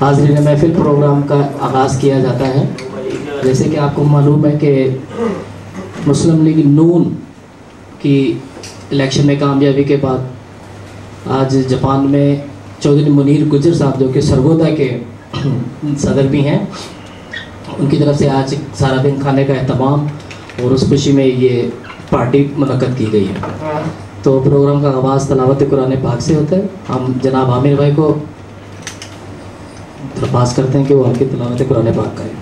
हाजरीन महफिल प्रोग्राम का आगाज़ किया जाता है। जैसे कि आपको मालूम है कि मुस्लिम लीग नून की इलेक्शन में कामयाबी के बाद आज जापान में चौधरी मुनीर गुजर साहब जो कि सरगोदा के सदर भी हैं, उनकी तरफ़ से आज सारा दिन खाने का अहतमाम और उस खुशी में ये पार्टी मुनद की गई है। तो प्रोग्राम का आवाज़ तलावत कुरान पाक से होता है हम जनाब आमिर भाई को दरख्वास्त करते हैं कि वो आके तलावत कुरान पाक करें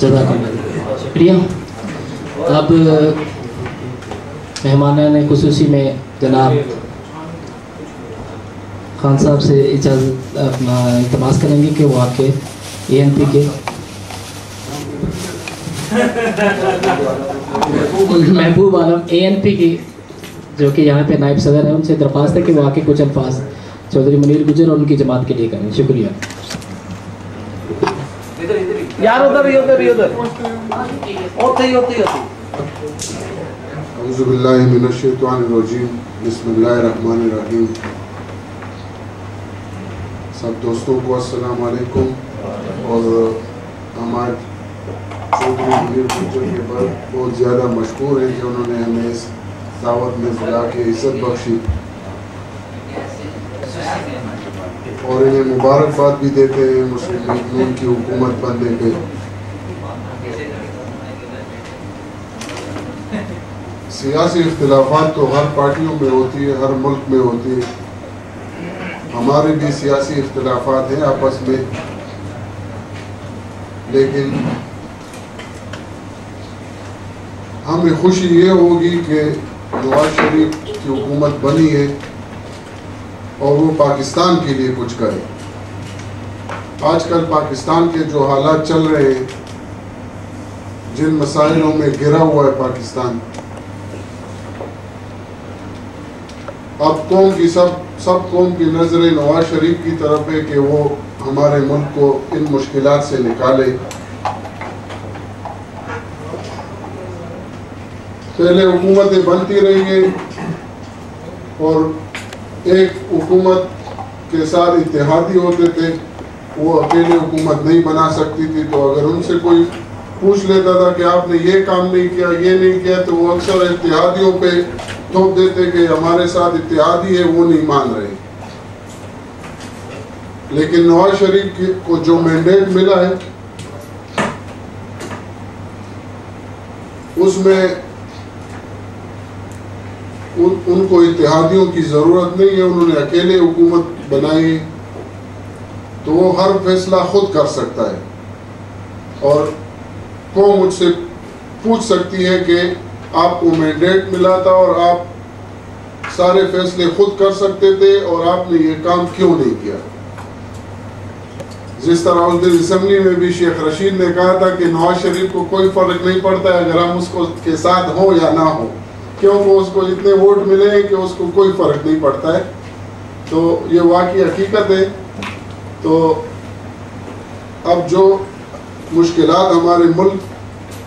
जजाकल्ला प्रिया अब मेहमान ने खसूसी में जनाब खान साहब से इजाज़त अपना इतमास करेंगे कि वो आके ए एन पी के महबूब आलम ए एन पी की जो कि यहाँ पे नायब सदर है उनसे दरख्वास्त है कि वो आके कुछ अल्फाज चौधरी मुनीर गुजर और उनकी जमात के लिए करें। शुक्रिया। यार उधर ही ही ही ही बिस्मिल्लाहिर्रहमानिर्रहीम सब दोस्तों को अस्सलाम वालेकुम। और हम आज चौधरी मुनीर गुज्जर के बाद बहुत ज़्यादा मशहूर हैं कि उन्होंने हमें इस दावत में बुला के इज़्ज़त बख्शी। और इन्हें मुबारकबाद भी देते हैं मुस्लिम लीग नून की हुकूमत बनने पे। सियासी इख्तलाफात तो हर पार्टियों में होती है, हर मुल्क में होती है। हमारे भी सियासी इख्तलाफात हैं आपस में। लेकिन हमें खुशी ये होगी कि नवाज़ शरीफ की हुकूमत बनी है और वो पाकिस्तान के लिए कुछ करे। आजकल पाकिस्तान के जो हालात चल रहे हैं, जिन मसाइलों में गिरा हुआ है पाकिस्तान, अब कौम की सब सब कौम की नज़रें नवाज़ शरीफ की तरफ़ है कि वो हमारे मुल्क को इन मुश्किलात से निकाले। पहले हुकूमतें बनती रही हैं और एक हुकूमत के साथ इतिहादी होते थे, वो अकेले हुकूमत नहीं बना सकती थी। तो अगर उनसे कोई पूछ लेता था कि आपने ये काम नहीं किया, ये नहीं किया तो वो अक्सर इतिहादियों पे थोप देते कि हमारे साथ इतिहादी है, वो नहीं मान रहे। लेकिन नवाज़ शरीफ को जो मैंडेट मिला है, उसमें उन, उनको इतिहादियों की ज़रूरत नहीं है उन्होंने अकेले हुकूमत बनाई। तो वो हर फैसला खुद कर सकता है। और कौन मुझसे पूछ सकती है कि आपको मैंडेट मिला था और आप सारे फैसले खुद कर सकते थे और आपने ये काम क्यों नहीं किया? जिस तरह उस दिन असम्बली में भी शेख रशीद ने कहा था कि नवाज़ शरीफ को कोई फ़र्क नहीं पड़ता है अगर हम उसको के साथ हो या ना हो। क्योंकि उसको इतने वोट मिले कि उसको कोई फ़र्क नहीं पड़ता है? तो ये वाकई हकीकत है। तो अब जो मुश्किल हमारे मुल्क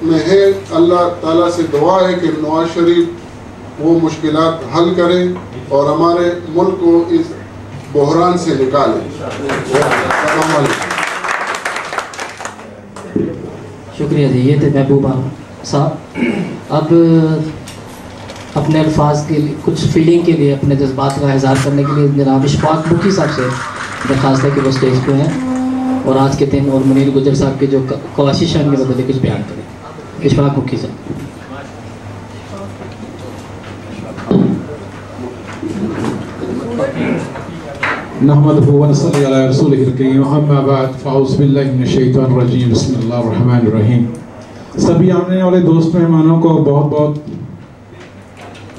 में है, अल्लाह ताला से दुआ है कि नवाज़ शरीफ वो मुश्किल हल करें और हमारे मुल्क को इस बहरान से निकालें। शुक्रिया जी, ये थे महबूबा साहब। अब अपने अल्फाज के लिए, कुछ फीलिंग के लिए, अपने जज्बात का इजहार करने के लिए जनाब इशफाक मुखी साहब से दरख्वास्त है कि वो स्टेज पे हैं। और आज के दिन और मुनीर गुजर साहब के जो कोशिश है उनके बदले कुछ बयान करें। इशफाक मुखी साहब। नहमद रजीम। बसमीम सभी आने वाले दोस्त मेहमानों को बहुत बहुत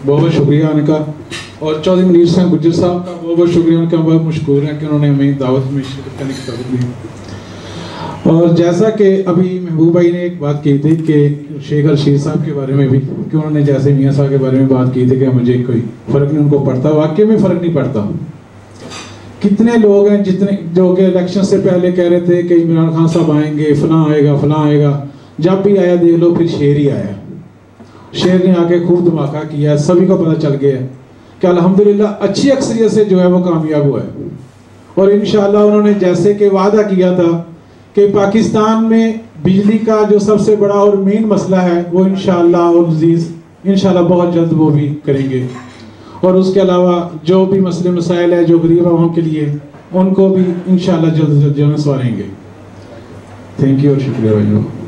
बहुत बहुत शुक्रिया उनका और चौधरी मनीर सिंह गुज्जर साहब का बहुत बहुत शुक्रिया उनका बहुत मशहूर है कि उन्होंने हमें दावत में शिरकत करने की तरफ़ दी और जैसा कि अभी महबूब भाई ने एक बात की थी कि शेख रशीद साहब के बारे में भी, कि उन्होंने जैसे मियाँ साहब के बारे में बात की थी कि मुझे कोई फ़र्क नहीं, उनको पड़ता वाकई में फ़र्क नहीं पड़ता। कितने लोग हैं जितने, जो कि इलेक्शन से पहले कह रहे थे कि इमरान खान साहब आएँगे, फलां आएगा फलां आएगा। जब भी आया, देख लो, फिर शेर ही आया। शेर ने आके खूब धमाका किया, सभी को पता चल गया कि अल्हम्दुलिल्लाह अच्छी अक्सरियत से जो है वो कामयाब हुआ है। और इन उन्होंने जैसे कि वादा किया था कि पाकिस्तान में बिजली का जो सबसे बड़ा और मेन मसला है, वो इन अज़ीज़ इन बहुत जल्द वो भी करेंगे। और उसके अलावा जो भी मसले मसाइल है, जो गरीब आवाम के लिए, उनको भी इन जल्द जल्द जो संवारेंगे। थैंक यू और शुक्रिया भाई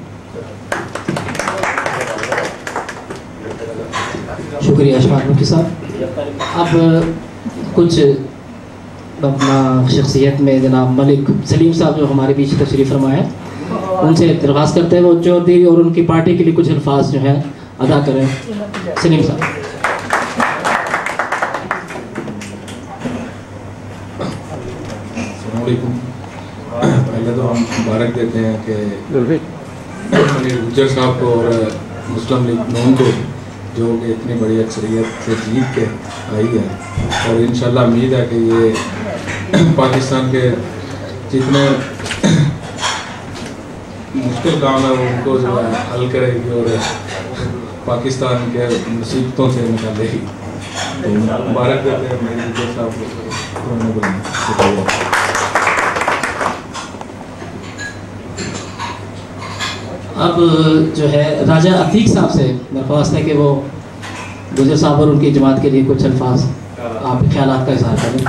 शुक्रिया अशफाक मुखी साहब अब कुछ अपना शख्सियत में जनाब मलिक सलीम साहब जो हमारे बीच तशरीफ़ फरमाए हैं उनसे दरख्वास्त करते हैं वो चौधरी और उनकी पार्टी के लिए कुछ अल्फाज जो हैं अदा करें। सलीम साहब। पहले तो हम मुबारक देते हैं कि गुजर साहब को और मुस्लिम लीग नून को जो कि इतनी बड़ी अक्सरियत से जीत के आई है। और इन उम्मीद है कि ये पाकिस्तान के जितने मुश्किल काम है उनको जो है हल करेगी और पाकिस्तान के मुसीबतों से निकालेगी तो मुबारक देते हैं, मेरे गुजर साहब को अब जो है, राजा अतीक साहब से दरख्वास्त है कि वो गुजर साहब और उनकी जमात के लिए कुछ अल्फाज आप ख्याल का इजहार करें।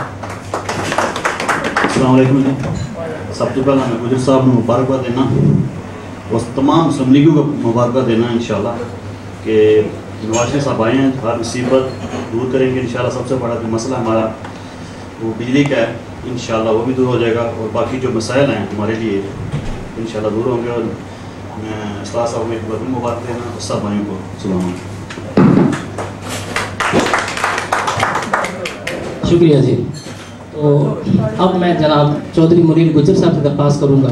सब तो पहला मैं गुजर साहब ने मुबारकबाद देना। और तमाम मुस्लिम को मुबारकबाद देना इन कि नवाज़ साहब आए हैं, हर मुसीबत दूर करेंगे इन सबसे बड़ा जो मसला हमारा, वो बिजली का है इन वो भी दूर हो जाएगा और बाकी जो मसाइल हैं हमारे लिए इन दूर होंगे और को सलाम शुक्रिया जी। तो अब मैं जनाब चौधरी मुनीर गुजर साहब से दरख्वास्त करूँगा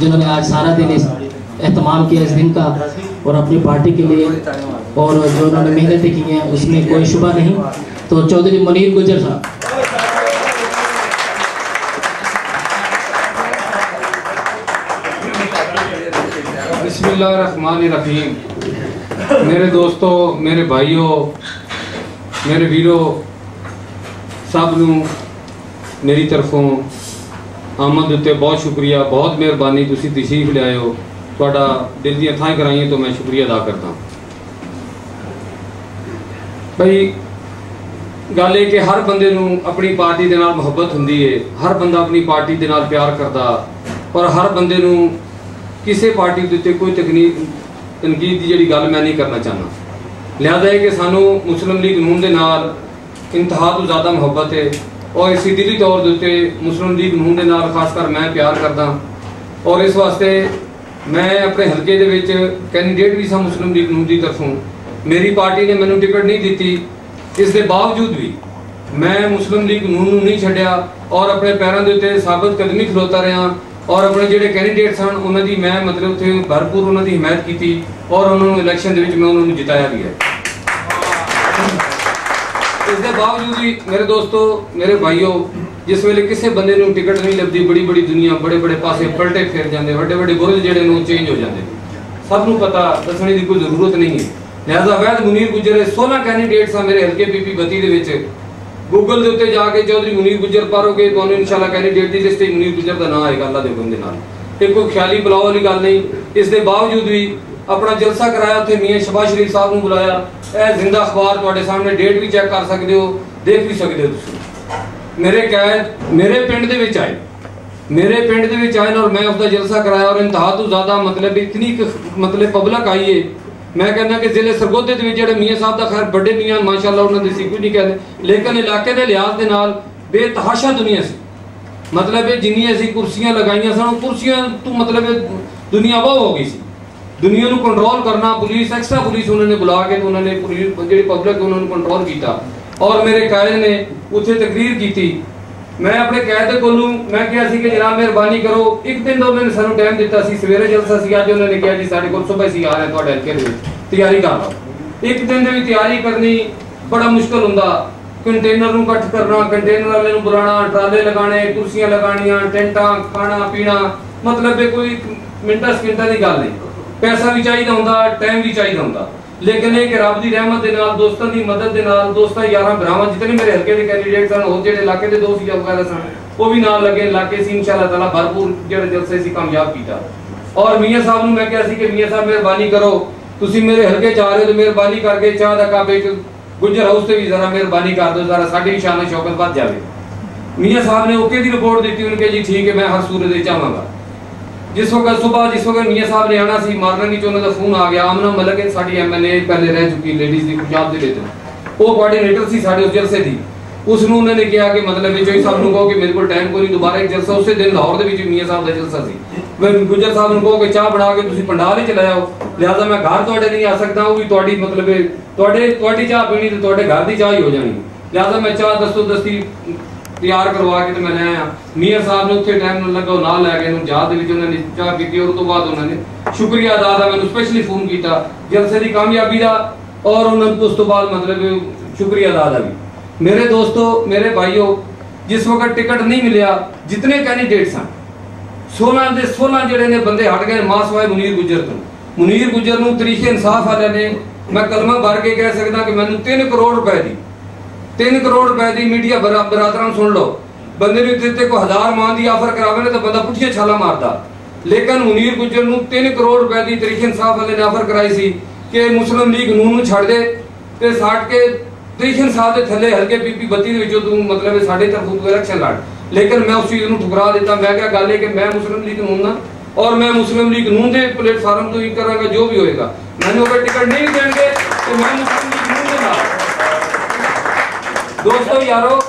जिन्होंने आज सारा दिन इस एहतमाम किया इस दिन का और अपनी पार्टी के लिए और जो उन्होंने मेहनतें की हैं, उसमें कोई शुबा नहीं। तो चौधरी मुनीर गुजर साहब रहीम मेरे दोस्तों, मेरे भाइयों, मेरे वीरों सब मेरी तरफों, आमद उत्ते बहुत शुक्रिया, बहुत मेहरबानी तुम तशरीफ़ ले आए हो थोड़ा दिल दियाँ थाएँ कराइए तो मैं शुक्रिया अदा करता हूँ भाई गल है कि हर बंदे अपनी पार्टी के मुहब्बत होंगी है हर बंदा अपनी पार्टी के प्यार करता और हर बंदे किसी पार्टी के उत्ते कोई तकनीक तनकीद की जी गल मैं नहीं करना चाहना लिहाजा है कि सानू मुस्लिम लीग नून के नाल इंतहा तो ज़्यादा मुहब्बत है और इसी दिली तौर के मुस्लिम लीग नून के नाल खासकर मैं प्यार करदा और इस वास्ते मैं अपने हल्के के कैंडीडेट भी सा मुस्लिम लीग नून की तरफों मेरी पार्टी ने मैं टिकट नहीं दी इसके बावजूद भी मैं मुस्लिम लीग नून नहीं छड्या और अपने पैरों के उत्ते साबित कदमी खलोता रहा और अपने जो कैंडीडेट सन उन्होंने मैं मतलब उत्थे भरपूर उन्होंने हिमायत की थी और उन्होंने इलेक्शन मैं उन्होंने जिताया भी है इसके बावजूद भी मेरे दोस्तों मेरे भाइयों जिस वे किसी बंदे टिकट नहीं लगती बड़ी बड़ी दुनिया बड़े बड़े पास पलटे फिर जाते वे वे बुरज जो चेंज हो जाते सबू पता दसने की कोई ज़रूरत नहीं है लिहाजा वैद मुनीर गुजर सोलह कैंडीडेट सा मेरे हल्के पीपी बती ਗੂਗਲ ਦੇ ਉੱਤੇ ਜਾ ਕੇ ਚੌਧਰੀ ਮੁਨੀਰ ਗੁੱਜਰ ਪਾਰੋਗੇ, ਤੁਹਾਨੂੰ ਇਨਸ਼ਾਅੱਲਾ ਕੈਂਡੀਡੇਟ ਦੀ ਲਿਸਟ 'ਤੇ ਮੁਨੀਰ ਗੁੱਜਰ ਦਾ ਨਾਮ ਆਏਗਾ ਅੱਲਾ ਦੇ ਹੁਕਮ ਦੇ ਨਾਲ। ਇਹ ਕੋਈ ਖਿਆਲੀ ਬੁਲਾਓ ਵਾਲੀ ਗੱਲ ਨਹੀਂ। ਇਸ ਦੇ ਬਾਵਜੂਦ ਵੀ ਆਪਣਾ ਜਲਸਾ ਕਰਾਇਆ ਉੱਥੇ ਮੀਆਂ ਸ਼ਬਾਸ਼ ਸ਼ਰੀਫ ਸਾਹਿਬ ਨੂੰ ਬੁਲਾਇਆ। ਇਹ ਜ਼ਿੰਦਾ ਅਖਬਾਰ ਤੁਹਾਡੇ ਸਾਹਮਣੇ ਡੇਟ ਵੀ ਚੈੱਕ ਕਰ ਸਕਦੇ ਹੋ, ਦੇਖ ਵੀ ਸਕਦੇ ਹੋ ਤੁਸੀਂ। ਮੇਰੇ ਕੈਦ ਮੇਰੇ ਪਿੰਡ ਦੇ ਵਿੱਚ ਆਏ। ਮੇਰੇ ਪਿੰਡ ਦੇ ਵਿੱਚ ਆਏ ਔਰ ਮੈਂ ਉਸਦਾ ਜਲਸਾ ਕਰਾਇਆ ਔਰ ਇੰਤਹਾ ਤੋਂ ਜ਼ਿਆਦਾ ਮਤਲਬ ਇਤਨੀ ਕੁ ਮਤਲਬ ਪਬਲਿਕ ਆਈ ਏ। ਮੈਂ ਕਹਿੰਦਾ ਕਿ ਜ਼ਿਲ੍ਹੇ ਸਰਗੋਧੇ ਦੇ ਵਿੱਚ ਜਿਹੜੇ ਮੀਆਂ ਸਾਹਿਬ ਦਾ ਖੈਰ ਵੱਡੇ ਮੀਆਂ, ਮਾਸ਼ਾਅੱਲਾ ਉਹਨਾਂ ਦੀ ਸੀ, ਕੋਈ ਨਹੀਂ ਕਹਿੰਦੇ। ਲੇਕਿਨ ਇਲਾਕੇ ਦੇ ਲਿਹਾਜ਼ ਦੇ ਨਾਲ ਬੇਤਹਾਸ਼ਾ ਦੁਨੀਆ ਸੀ। ਮਤਲਬ ਇਹ ਜਿੰਨੀਆਂ ਅਸੀਂ ਕੁਰਸੀਆਂ ਲਗਾਈਆਂ ਸਨ, ਉਹ ਕੁਰਸੀਆਂ ਤੋਂ ਮਤਲਬ ਇਹ ਦੁਨੀਆ ਬਹੁਤ ਹੋ ਗਈ ਸੀ। ਦੁਨੀਆ ਨੂੰ ਕੰਟਰੋਲ ਕਰਨਾ ਪੁਲਿਸ ਐਕਸਟਰਾ ਪੁਲਿਸ ਉਹਨਾਂ ਨੇ ਬੁਲਾ ਕੇ ਉਹਨਾਂ ਨੇ ਪੁਲਿਸ, ਜਿਹੜੀ ਪਬਲਿਕ ਉਹਨਾਂ ਨੂੰ ਕੰਟਰੋਲ ਕੀਤਾ। ਔਰ ਮੇਰੇ ਕਾਇਦ ਨੇ ਉੱਥੇ ਤਕਰੀਰ ਕੀਤੀ। ਮੈਂ ਆਪਣੇ ਕਾਇਦ ਦੇ ਕੋਲੋਂ, ਮੈਂ ਕਿਹਾ ਸੀ ਕਿ ਜਨਾਬ ਮਿਹਰਬਾਨੀ ਕਰੋ। ਇੱਕ ਦਿਨ ਦਾ ਉਹਨਾਂ ਸਾਨੂੰ ਟਾਈਮ ਦਿੱਤਾ ਸੀ। ਸਵੇਰੇ ਜਲਸਾ ਸੀ, ਅੱਜ ਉਹਨਾਂ ਨੇ ਕਿਹਾ ਜੀ ਸਾਡੇ ਕੋਲ ਸਵੇਰ ਸੀ ਆ ਰਹੇ ਤੁਹਾਡੇ ਹਲਕੇ ਦੇ ਤਿਆਰੀ ਕਰ ਲਓ। ਇੱਕ ਦਿਨ ਦੇ ਵਿੱਚ ਤਿਆਰੀ ਕਰਨੀ ਬੜਾ ਮੁਸ਼ਕਲ ਹੁੰਦਾ। ਕੰਟੇਨਰ ਨੂੰ ਇਕੱਠ ਕਰਨਾ ਕੰਟੇਨਰ ਵਾਲੇ ਨੂੰ ਬੁਲਾਣਾ ਟਰਾਲੇ ਲਗਾਣੇ ਕੁਰਸੀਆਂ ਲਗਾਣੀਆਂ ਟੈਂਟਾਂ, ਖਾਣਾ, ਪੀਣਾ। ਮਤਲਬ ਇਹ ਕੋਈ ਮਿੰਟਾਂ ਸਕਿੰਟਾਂ ਦੀ ਗੱਲ ਨਹੀਂ। ਪੈਸਾ ਵੀ ਚਾਹੀਦਾ ਹੁੰਦਾ ਟਾਈਮ ਵੀ ਚਾਹੀਦਾ ਹੁੰਦਾ। ਲੇਕਿਨ ਇਹ ਕਿ ਰੱਬ ਦੀ ਰਹਿਮਤ ਦੇ ਨਾਲ ਦੋਸਤਾਂ ਦੀ ਮਦਦ ਦੇ ਨਾਲ ਦੋਸਤਾਂ ਯਾਰਾਂ ਭਰਾਵਾਂ ਜਿਤਨੇ ਮੇਰੇ ਹਲਕੇ ਦੇ ਕੈਂਡੀਡੇਟ ਸਨ ਉਹ ਜਿਹੜੇ ਇਲਾਕੇ ਦੇ ਦੋਸਤ ਜਾਂ ਵਗੈਰਾ ਸਨ ਉਹ ਵੀ ਨਾਲ ਲੱਗੇ ਇਲਾਕੇ ਸੀ ਇਨਸ਼ਾਅੱਲਾ ਤਾਲਾ ਭਰਪੂਰ ਜਿਹੜੇ ਜਲਸੇ ਸੀ ਕਾਮਯਾਬ ਕੀਤਾ ਔਰ ਮੀਆਂ ਸਾਹਿਬ ਨੂੰ ਮੈਂ ਕਿਹਾ ਸੀ ਕਿ ਮੀਆਂ ਸਾਹਿਬ ਮਿਹਰਬਾਨੀ ਕਰੋ ਤੁਸੀਂ ਮੇਰੇ ਹਲਕੇ ਚ ਆ ਰਹੇ ਹੋ ਤੇ ਮਿਹਰਬਾਨੀ ਕਰਕੇ ਚਾਹ ਦਾ ਕੱਪ ਇੱਕ ਗੁੱਜਰ ਹਾਊਸ ਤੇ ਵੀ ਜ਼ਰਾ ਮਿਹਰਬਾਨੀ ਕਰ ਦਿਓ ਜ਼ਰਾ ਸਾਡੀ ਵੀ ਸ਼ਾਨ ਸ਼ੌਕਤ ਵੱਧ ਜਾਵੇ ਮੀਆਂ ਸਾਹਿਬ ਨੇ ਓਕੇ ਦੀ ਰਿਪੋਰਟ ਦਿੱਤੀ ਉਹਨੇ ਕਿ ਜੀ ਠੀਕ ਹੈ ਮੈਂ ਹਰ ਸੂਰਤ ਦੇ ਚਾਹਾਂਗਾ ਜਿਸ ਵਕਤ ਸਵੇਰ ਜਿਸ ਵਕਤ ਮੀਆਂ ਸਾਹਿਬ ਨੇ ਆਣਾ ਸੀ ਮਾਰਨਗੀ ਚ ਉਹਨਾਂ ਦਾ ਫੋਨ ਆ ਗਿਆ। ਆਮਨਾ ਮਲਕ ਸਾਡੀ ਐਮਐਲਏ ਪਹਿਲੇ ਰਹਿ ਚੁੱਕੀ ਲੇਡੀਜ਼ ਦੀ ਪੰਜਾਬ ਦੇ ਵਿੱਚ। ਉਹ ਕੋਆਰਡੀਨੇਟਰ ਸੀ ਸਾਡੇ ਉਸ ਜਲਸੇ ਦੀ। ਉਸ ਨੂੰ ਉਹਨਾਂ ਨੇ ਕਿਹਾ ਕਿ ਮਤਲਬ ਇਹ ਚੋਈ ਸਾਹਿਬ ਨੂੰ ਕਹੋ ਕਿ ਮੇਰੇ ਕੋਲ ਟਾਈਮ ਕੋਈ ਨਹੀਂ ਦੁਬਾਰਾ ਇੱਕ ਜਲਸਾ ਉਸੇ ਦਿਨ ਲਾਹੌਰ ਦੇ ਵਿੱਚ ਮੀਆਂ ਸਾਹਿਬ ਦਾ ਜਲਸਾ ਸੀ। ਮੈਂ ਗੁਜਰ ਸਾਹਿਬ ਨੂੰ ਕਹੋ ਕਿ ਚਾਹ ਬਣਾ ਕੇ ਤੁਸੀਂ ਪੰਡਾਲ ਵਿੱਚ ਲੈ ਆਓ ਲਿਆਦਾ ਮੈਂ ਘਰ ਤੁਹਾਡੇ ਨਹੀਂ ਆ ਸਕਦਾ, ਉਹ ਵੀ ਤੁਹਾਡੀ ਮਤਲਬ ਤੁਹਾਡੇ, ਤੁਹਾਡੀ ਚਾਹ ਪੀਣੀ ਤੇ ਤੁਹਾਡੇ ਘਰ ਦੀ ਚਾਹ ਹੀ ਹੋ ਜਾਣੀ। ਲਿਆਦਾ ਮੈਂ ਚਾਹ ਦਸਤੋ ਦਸਤੀ ਤਿਆਰ ਕਰਵਾ ਕੇ ਤੇ ਮੈਂ ਲੈ ਆਇਆ। ਮੀਆਂ ਸਾਹਿਬ ਨੇ ਉੱਥੇ ਟਾਈਮ ਨਾਲ ਲੱਗਾ, ਉਹ ਨਾਲ ਲੈ ਗਏ ਨੂੰ ਯਾਦ ਦੇ ਵਿੱਚ ਉਹਨਾਂ ਨੇ ਚਾਹ ਪੀਤੀ, ਔਰ ਉਸ ਤੋਂ ਬਾਅਦ ਉਹਨਾਂ ਨੇ ਸ਼ੁਕਰੀਆ ਅਦਾ ਦਾ ਮੈਨੂੰ ਸਪੈਸ਼ਲੀ ਫੋਨ ਕੀਤਾ। ਜਲਸੇ ਦੀ ਕਾਮਯਾਬੀ ਦਾ, ਔਰ ਉਹਨਾਂ ਨੂੰ ਉਸ ਤੋਂ ਬਾਅਦ ਮਤਲਬ ਸ਼ੁਕਰੀਆ ਅਦਾ ਦਾ ਵੀ। ਮੇਰੇ ਦੋਸਤੋ, ਮੇਰੇ ਭਾਈਓ, ਜਿਸ ਵਕਤ ਟਿਕਟ ਨਹੀਂ ਮਿਲਿਆ, ਜਿਤਨੇ ਕੈਂਡੀਡੇਟ ਸਨ 16 ਦੇ 16 ਜਿਹੜੇ ਨੇ ਬੰਦੇ ਹਟ ਗਏ ਮਾਸਵਾਏ ਮੁਨੀਰ ਗੁੱਜਰ ਤੋਂ। ਮੁਨੀਰ ਗੁੱਜਰ ਨੂੰ ਤਰੀਕੇ ਇਨਸਾਫ ਵਾਲਿਆਂ ਨੇ, ਮੈਂ ਕਲਮਾ ਭਰ ਕੇ ਕਹਿ ਸਕਦਾ ਕਿ ਮੈਨੂੰ 3 ਕਰੋੜ ਰੁਪਏ ਦੀ 3 ਕਰੋੜ ਰੁਪਏ ਦੀ ਮੀਡੀਆ ਬਰਾਦਰਾਂ ਨੂੰ ਸੁਣ ਲਓ ਬੰਦੇ ਨੂੰ ਦਿੱਤੇ ਕੋ ਹਜ਼ਾਰ ਮਾਂ ਦੀ ਆਫਰ ਕਰਾਵੇ ਨੇ ਤਾਂ ਬੰਦਾ ਪੁੱਠੀਆਂ ਛਾਲਾ ਮਾਰਦਾ ਲੇਕਿਨ ਮੁਨੀਰ ਗੁੱਜਰ ਨੂੰ 3 ਕਰੋੜ ਰੁਪਏ ਦੀ ਤਰੀਕੇ ਇਨਸਾਫ ਵਾਲੇ ਨੇ ਆਫਰ ਕਰਾਈ ਸੀ ਕਿ ਮੁਸਲਿਮ ਲੀਗ ਨੂਨ ਨੂੰ ਛੱਡ ਦੇ ਤੇ ਸਾਟ ਕੇ ਤਰੀਕੇ ਇਨਸਾਫ ਦੇ ਥੱਲੇ ਹਲਕੇ ਪੀਪੀ 32 ਦੇ ਵਿੱਚੋਂ ਤੂੰ ਮਤਲਬ ਸਾਡੇ ਤਰਫੋਂ ਤੂੰ ਇਲੈਕਸ਼ਨ ਲੜ ਲੇਕਿਨ ਮੈਂ ਉਸ ਚੀਜ਼ ਨੂੰ ਠੁਕਰਾ ਦਿੱਤਾ ਮੈਂ ਕਿਹਾ ਗੱਲ ਇਹ ਕਿ ਮੈਂ ਮੁਸਲਿਮ ਲੀਗ ਨੂਨ ਨਾ ਔਰ ਮੈਂ ਮੁਸਲਿਮ ਲੀਗ ਨੂਨ ਦੇ ਪਲੇਟਫਾਰਮ ਤੋਂ ਹੀ ਕਰਾਂਗਾ ਜੋ ਵੀ ਹੋਏਗਾ ਮੈਨੂੰ ਅਗਰ ਟਿਕਟ ਨਹੀਂ ਦੇਣਗੇ ਤੇ ਮੈਂ ਮੁਸਲਿਮ ਲੀਗ ਨੂਨ ਦੇ ਨਾਲ ਦੋਸਤੋ ਯਾਰੋ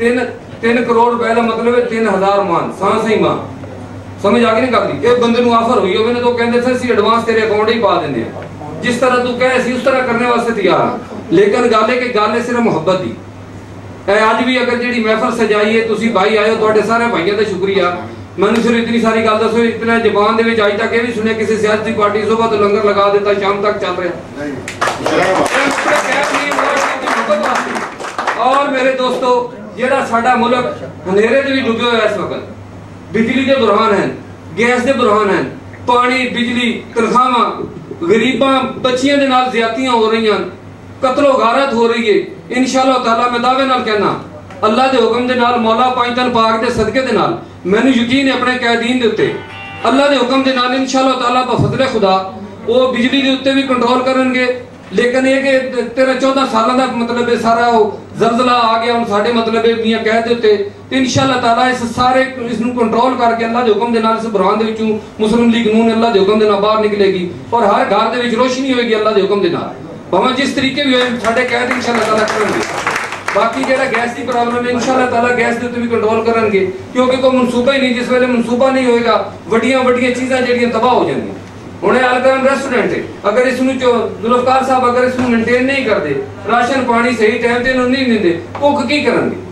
3 3 ਕਰੋੜ ਰੁਪਏ ਦਾ ਮਤਲਬ ਹੈ 3000 ਮਾਨ ਸਾਂ ਸਹੀ ਮਾਨ ਸਮਝ ਆ ਗਈ ਨਹੀਂ ਗੱਲ ਦੀ ਇਹ ਬੰਦੇ ਨੂੰ ਆਫਰ ਹੋਈ ਹੋਵੇ ਨਾ ਤਾਂ ਕਹਿੰਦੇ ਸੀ ਅਸੀਂ ਐਡਵਾਂਸ ਤੇਰੇ ਅਕਾਊਂਟ ਹੀ ਪਾ ਦਿੰਦੇ ਆ ਜਿਸ ਤਰ੍ਹਾਂ ਤੂੰ ਕਹੇ ਸੀ ਉਸ ਤਰ੍ਹਾਂ ਕਰਨੇ ਵਾਸਤੇ ਤਿਆਰ ਹਾਂ ਲੇਕਿਨ ਗੱਲ ਹੈ ਕਿ ਗੱਲ ਹੈ ਸਿਰਫ ਮੁਹੱਬਤ ਦੀ ਇਹ ਅੱਜ ਵੀ ਅਗਰ ਜਿਹੜੀ ਮਹਿਫਲ ਸਜਾਈ ਹੈ ਤੁਸੀਂ ਭਾਈ ਆਇਓ ਤੁਹਾਡੇ ਸਾਰੇ ਭਾਈਆਂ ਦਾ ਸ਼ੁਕਰੀਆ ਮੈਨੂੰ ਸਿਰ ਇਤਨੀ ਸਾਰੀ ਗੱਲ ਦੱਸੋ ਇਤਨਾ ਜ਼ਬਾਨ ਦੇ ਵਿੱਚ ਅੱਜ ਤੱਕ ਇਹ ਵੀ ਸੁਣਿਆ ਕਿਸੇ ਸਿਆਸੀ ਪਾਰਟੀ ਸੁਬਹ ਤੋਂ ਲੰਗਰ ਲਗਾ ਦਿੱਤਾ ਸ਼ਾਮ ਤੱਕ ਚੱਲ ਰਿਹਾ ਔਰ ਮੇਰੇ ਦੋਸਤੋ ਜਿਹੜਾ ਸਾਡਾ ਮੁਲਕ ਹਨੇਰੇ ਦੇ ਵੀ ਡੁੱਬਿਆ ਹੋਇਆ ਇਸ ਵਕਤ ਬਿਜਲੀ ਦੇ ਬੁਰਹਾਨ ਹਨ ਗੈਸ ਦੇ ਬੁਰਹਾਨ ਹਨ ਪਾਣੀ ਬਿਜਲੀ ਤਨਖਾਹਾਂ ਗਰੀਬਾਂ ਬੱਚੀਆਂ ਦੇ ਨਾਲ ਜ਼ਿਆਤੀਆਂ ਹੋ ਰਹੀਆਂ ਕਤਲੋ ਗਾਰਤ ਹੋ ਰਹੀ ਹੈ ਇਨਸ਼ਾਅੱਲਾ ਤਾਲਾ ਮੈਂ ਦਾਅਵੇ ਨਾਲ ਕਹਿਣਾ ਅੱਲਾ ਦੇ ਹੁਕਮ ਦੇ ਨਾਲ ਮੌਲਾ ਪਾਇਤਨ ਪਾਕ ਦੇ ਸਦਕੇ ਦੇ ਨਾਲ ਮੈਨੂੰ ਯਕੀਨ ਹੈ ਆਪਣੇ ਕੈਦੀਨ ਦੇ ਉੱਤੇ ਅੱਲਾ ਦੇ ਹੁਕਮ ਦੇ ਨਾਲ ਇਨਸ਼ਾਅੱਲਾ ਤਾਲਾ ਬਫਜ਼ਲੇ ਖੁਦਾ ਉਹ ਬਿਜਲੀ ਦੇ ਉੱਤੇ ਵੀ ਕੰਟਰੋਲ ਕਰਨਗੇ ਲੇਕਿਨ ਇਹ ਕਿ ਤੇਰਾ 14 ਸਾਲਾਂ ਦਾ ਮਤਲਬ ਹੈ ਸਾਰਾ ਉਹ ਜ਼ਲਜ਼ਲਾ ਆ ਗਿਆ ਹੁਣ ਸਾਡੇ ਮਤਲਬ ਇਹ ਮੀਆਂ ਕਹਿ ਦੇ ਉੱਤੇ ਤੇ ਇਨਸ਼ਾਅੱਲਾ ਤਾਲਾ ਇਸ ਸਾਰੇ ਇਸ ਨੂੰ ਕੰਟਰੋਲ ਕਰਕੇ ਅੱਲਾ ਦੇ ਹੁਕਮ ਦੇ ਨਾਲ ਇਸ ਬੁਰਹਾਨ ਦੇ ਵਿੱਚੋਂ ਮੁਸਲਿਮ ਲੀਗ ਨੂਨ ਅੱਲਾ ਦੇ ਹੁਕਮ ਦੇ ਨਾਲ ਬਾਹਰ ਨਿਕਲੇਗੀ ਔਰ ਹਰ ਘਰ ਦੇ ਵਿੱਚ ਰੋਸ਼ਨੀ ਹੋਏਗੀ ਅੱਲਾ ਦੇ ਹੁਕਮ ਦੇ ਨਾਲ ਭਾਵੇਂ ਜਿਸ ਤਰੀਕੇ ਵੀ ਹੋਏ ਸਾਡੇ ਕਹਿ ਦੇ ਇਨਸ਼ਾਅੱਲਾ ਤਾਲਾ ਕਰਨਗੇ ਬਾਕੀ ਜਿਹੜਾ ਗੈਸ ਦੀ ਪ੍ਰੋਬਲਮ ਹੈ ਇਨਸ਼ਾਅੱਲਾ ਤਾਲਾ ਗੈਸ ਦੇ ਉੱਤੇ ਵੀ ਕੰਟਰੋਲ ਕਰਨਗੇ ਕਿਉਂਕਿ ਕੋਈ ਮਨਸੂਬਾ ਹੀ ਨਹੀਂ ਜਿਸ ਵੇਲੇ ਮਨਸੂਬਾ ਨਹੀਂ ਹੋਏਗਾ ਵੱਡੀਆਂ ਵੱਡੀਆਂ ਚੀਜ਼ਾਂ ਜਿਹੜੀਆਂ ਤਬਾਹ ਹੋ ਜਾਂਦੀਆਂ ਹੁਣ ਇਹ ਅਲਗਨ ਰੈਸਟੋਰੈਂਟ ਹੈ ਅਗਰ ਇਸ ਨੂੰ ਜ਼ੁਲਫਕਾਰ ਸਾਹਿਬ ਅਗਰ ਇਸ ਨੂੰ ਮੇਨਟੇਨ ਨਹੀਂ ਕਰਦੇ ਰਾਸ਼ਨ ਪਾਣੀ ਸਹੀ ਟਾਈਮ ਤੇ ਇਹਨੂੰ ਨਹੀਂ ਦਿੰਦੇ ਭੁੱਖ ਕੀ ਕਰਨਗੇ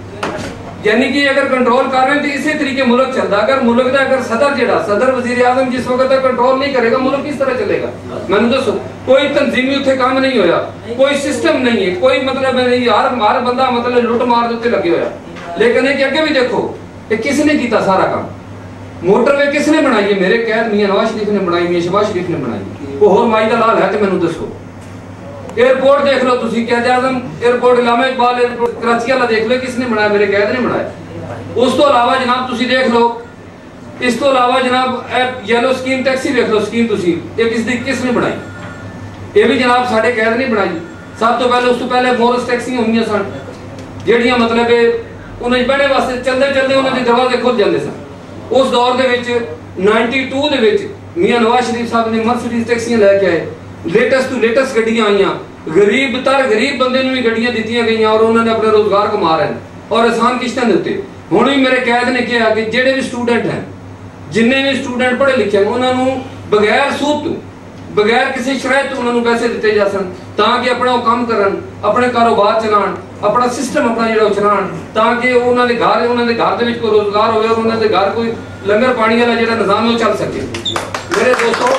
ਯਾਨੀ ਕਿ ਅਗਰ ਕੰਟਰੋਲ ਕਰ ਰਹੇ ਤੇ ਇਸੇ ਤਰੀਕੇ ਮੁਲਕ ਚੱਲਦਾ ਅਗਰ ਮੁਲਕ ਦਾ ਅਗਰ ਸਦਰ ਜਿਹੜਾ ਸਦਰ ਵਜ਼ੀਰ ਆਜ਼ਮ ਜਿਸ ਵਕਤ ਤੱਕ ਕੰਟਰੋਲ ਨਹੀਂ ਕਰੇਗਾ ਮੁਲਕ ਕਿਸ ਤਰ੍ਹਾਂ ਚੱਲੇਗਾ ਮੈਨੂੰ ਦੱਸੋ ਕੋਈ ਤਨਜ਼ੀਮੀ ਉੱਥੇ ਕੰਮ ਨਹੀਂ ਹੋਇਆ ਕੋਈ ਸਿਸਟਮ ਨਹੀਂ ਹੈ ਕੋਈ ਮਤਲਬ ਨਹੀਂ ਹਰ ਹਰ ਬੰਦਾ ਮਤਲਬ ਲੁੱਟ ਮਾਰ ਦੇ ਉੱਤੇ ਲੱਗੇ ਹੋਇਆ ਲੇਕਿਨ ਇਹ ਕਿ ਅੱਗੇ ਵੀ ਦੇਖੋ ਇਹ ਕਿਸ ਨੇ ਕੀਤਾ ਸਾਰਾ ਕੰਮ ਮੋਟਰਵੇ ਕਿਸ ਨੇ ਬਣਾਈ ਹੈ? ਮੇਰੇ ਕਹਿਤ ਮੀਆਂ ਨਵਾਜ਼ ਸ਼ਰੀਫ ਨੇ ਬਣਾਈ, ਮੀਆਂ ਸ਼ਬਾਜ਼ ਸ਼ਰੀਫ ਨੇ ਬਣਾਈ ਉਹ ਹੋਰ ਮਾਈ ਦਾ ਲਾਲ ਹੈ ਤੇ ਮੈਨੂੰ ਦੱਸੋ। ਏਅਰਪੋਰਟ ਦੇਖ ਲਓ ਤੁਸੀਂ ਕਹਿ ਆਜ਼ਮ ਏਅਰਪੋਰਟ ਇਲਾਮਾ ਇਕਬਾਲ ਏਅਰਪੋਰਟ ਕਰਾਚੀ ਵਾਲਾ ਦੇਖ ਲਓ, ਕਿਸ ਨੇ ਬਣਾਇਆ, ਮੇਰੇ ਕਹਿਤ ਨੇ ਬਣਾਇਆ। ਉਸ ਤੋਂ ਇਲਾਵਾ ਜਨਾਬ ਤੁਸੀਂ ਦੇਖ ਲਓ, ਇਸ ਤੋਂ ਇਲਾਵਾ ਜਨਾਬ, ਇਹ ਯੈਲੋ ਸਕੀਮ ਟੈਕਸੀ ਦੇਖ ਲਓ ਸਕੀਮ ਤੁਸੀਂ, ਇਹ ਕਿਸ ਦੀ ਕਿਸ ਨੇ ਬਣਾਈ? ਇਹ ਵੀ ਜਨਾਬ ਸਾਡੇ ਕਹਿਤ ਨੇ ਬਣਾਈ। ਸਭ ਤੋਂ ਪਹਿਲੇ, ਉਸ ਤੋਂ ਪਹਿਲੇ ਮੋਰਸ ਟੈਕਸੀਆਂ ਹੋਈਆਂ ਸਨ, ਜਿਹੜੀਆਂ ਮਤਲਬ ਉਹਨਾਂ ਦੇ ਬੜੇ ਵਾਸਤੇ ਚੱਲਦੇ ਚੱਲਦੇ ਉਹਨਾਂ ਦੇ ਦਰਵਾਜ਼ੇ ਖੁੱਲ ਜਾਂਦੇ ਸਨ। ਉਸ ਦੌਰ ਦੇ ਵਿੱਚ 92 ਦੇ ਵਿੱਚ ਮੀਆਂ ਨਵਾਜ਼ ਸ਼ਰੀਫ ਸਾਹਿਬ ਨੇ ਮਰਸੀਡੀਜ਼ ਟੈਕਸੀਆਂ ਲੈ ਕੇ ਆਏ। ਲੇਟੈਸਟ ਤੋਂ ਲੇਟੈਸਟ ਗੱਡੀਆਂ ਆਈਆਂ। ਗਰੀਬ ਤਰ ਗਰੀਬ ਬੰਦੇ ਨੂੰ ਵੀ ਗੱਡੀਆਂ ਦਿੱਤੀਆਂ ਗਈਆਂ ਔਰ ਉਹਨਾਂ ਨੇ ਆਪਣਾ ਰੋਜ਼ਗਾਰ ਕਮਾ ਰਹੇ ਨੇ ਔਰ ਆਸਾਨ ਕਿਸ਼ਤਾਂ ਦੇ ਉੱਤੇ। ਹੁਣ ਵੀ ਮੇਰੇ ਕੈਦ ਨੇ ਕਿਹਾ ਕਿ ਜਿਹੜੇ ਵੀ ਸਟੂਡੈਂਟ ਹਨ ਜਿੰਨੇ ਵੀ ਸਟੂਡੈਂਟ ਪੜ੍ਹੇ ਲਿਖੇ ਹਨ ਉਹਨਾਂ ਨੂੰ ਬਗੈਰ ਸੂਦ ਤੋਂ ਬਗੈਰ ਕਿਸੇ ਸ਼ਰਾਇਤ ਤੋਂ ਉਹਨਾਂ ਨੂੰ ਪੈਸੇ ਦਿੱਤੇ ਜਾ ਸਕਣ ਤਾਂ ਕਿ ਆਪਣਾ ਉਹ ਕੰਮ ਕਰਨ ਆਪਣੇ ਕਾਰੋਬਾਰ ਚਲਾਉਣ ਆਪਣਾ ਸਿਸਟਮ ਆਪਣਾ ਜਿਹੜਾ ਉਹ ਚਲਾਉਣ ਤਾਂ ਕਿ ਉਹ ਉਹਨਾਂ ਦੇ ਘਰ ਉਹਨਾਂ ਦੇ ਘਰ ਦੇ ਵਿੱਚ ਕੋਈ ਰੋਜ਼ਗਾਰ ਹੋਵੇ ਔਰ ਉਹਨਾਂ ਦੇ ਘਰ ਕੋਈ ਲੰਗਰ ਪਾਣੀ ਵਾਲਾ ਜਿਹੜਾ ਨਿਜ਼ਾਮ ਹੈ ਉਹ ਚੱਲ ਸਕੇ ਮੇਰੇ ਦੋਸਤੋ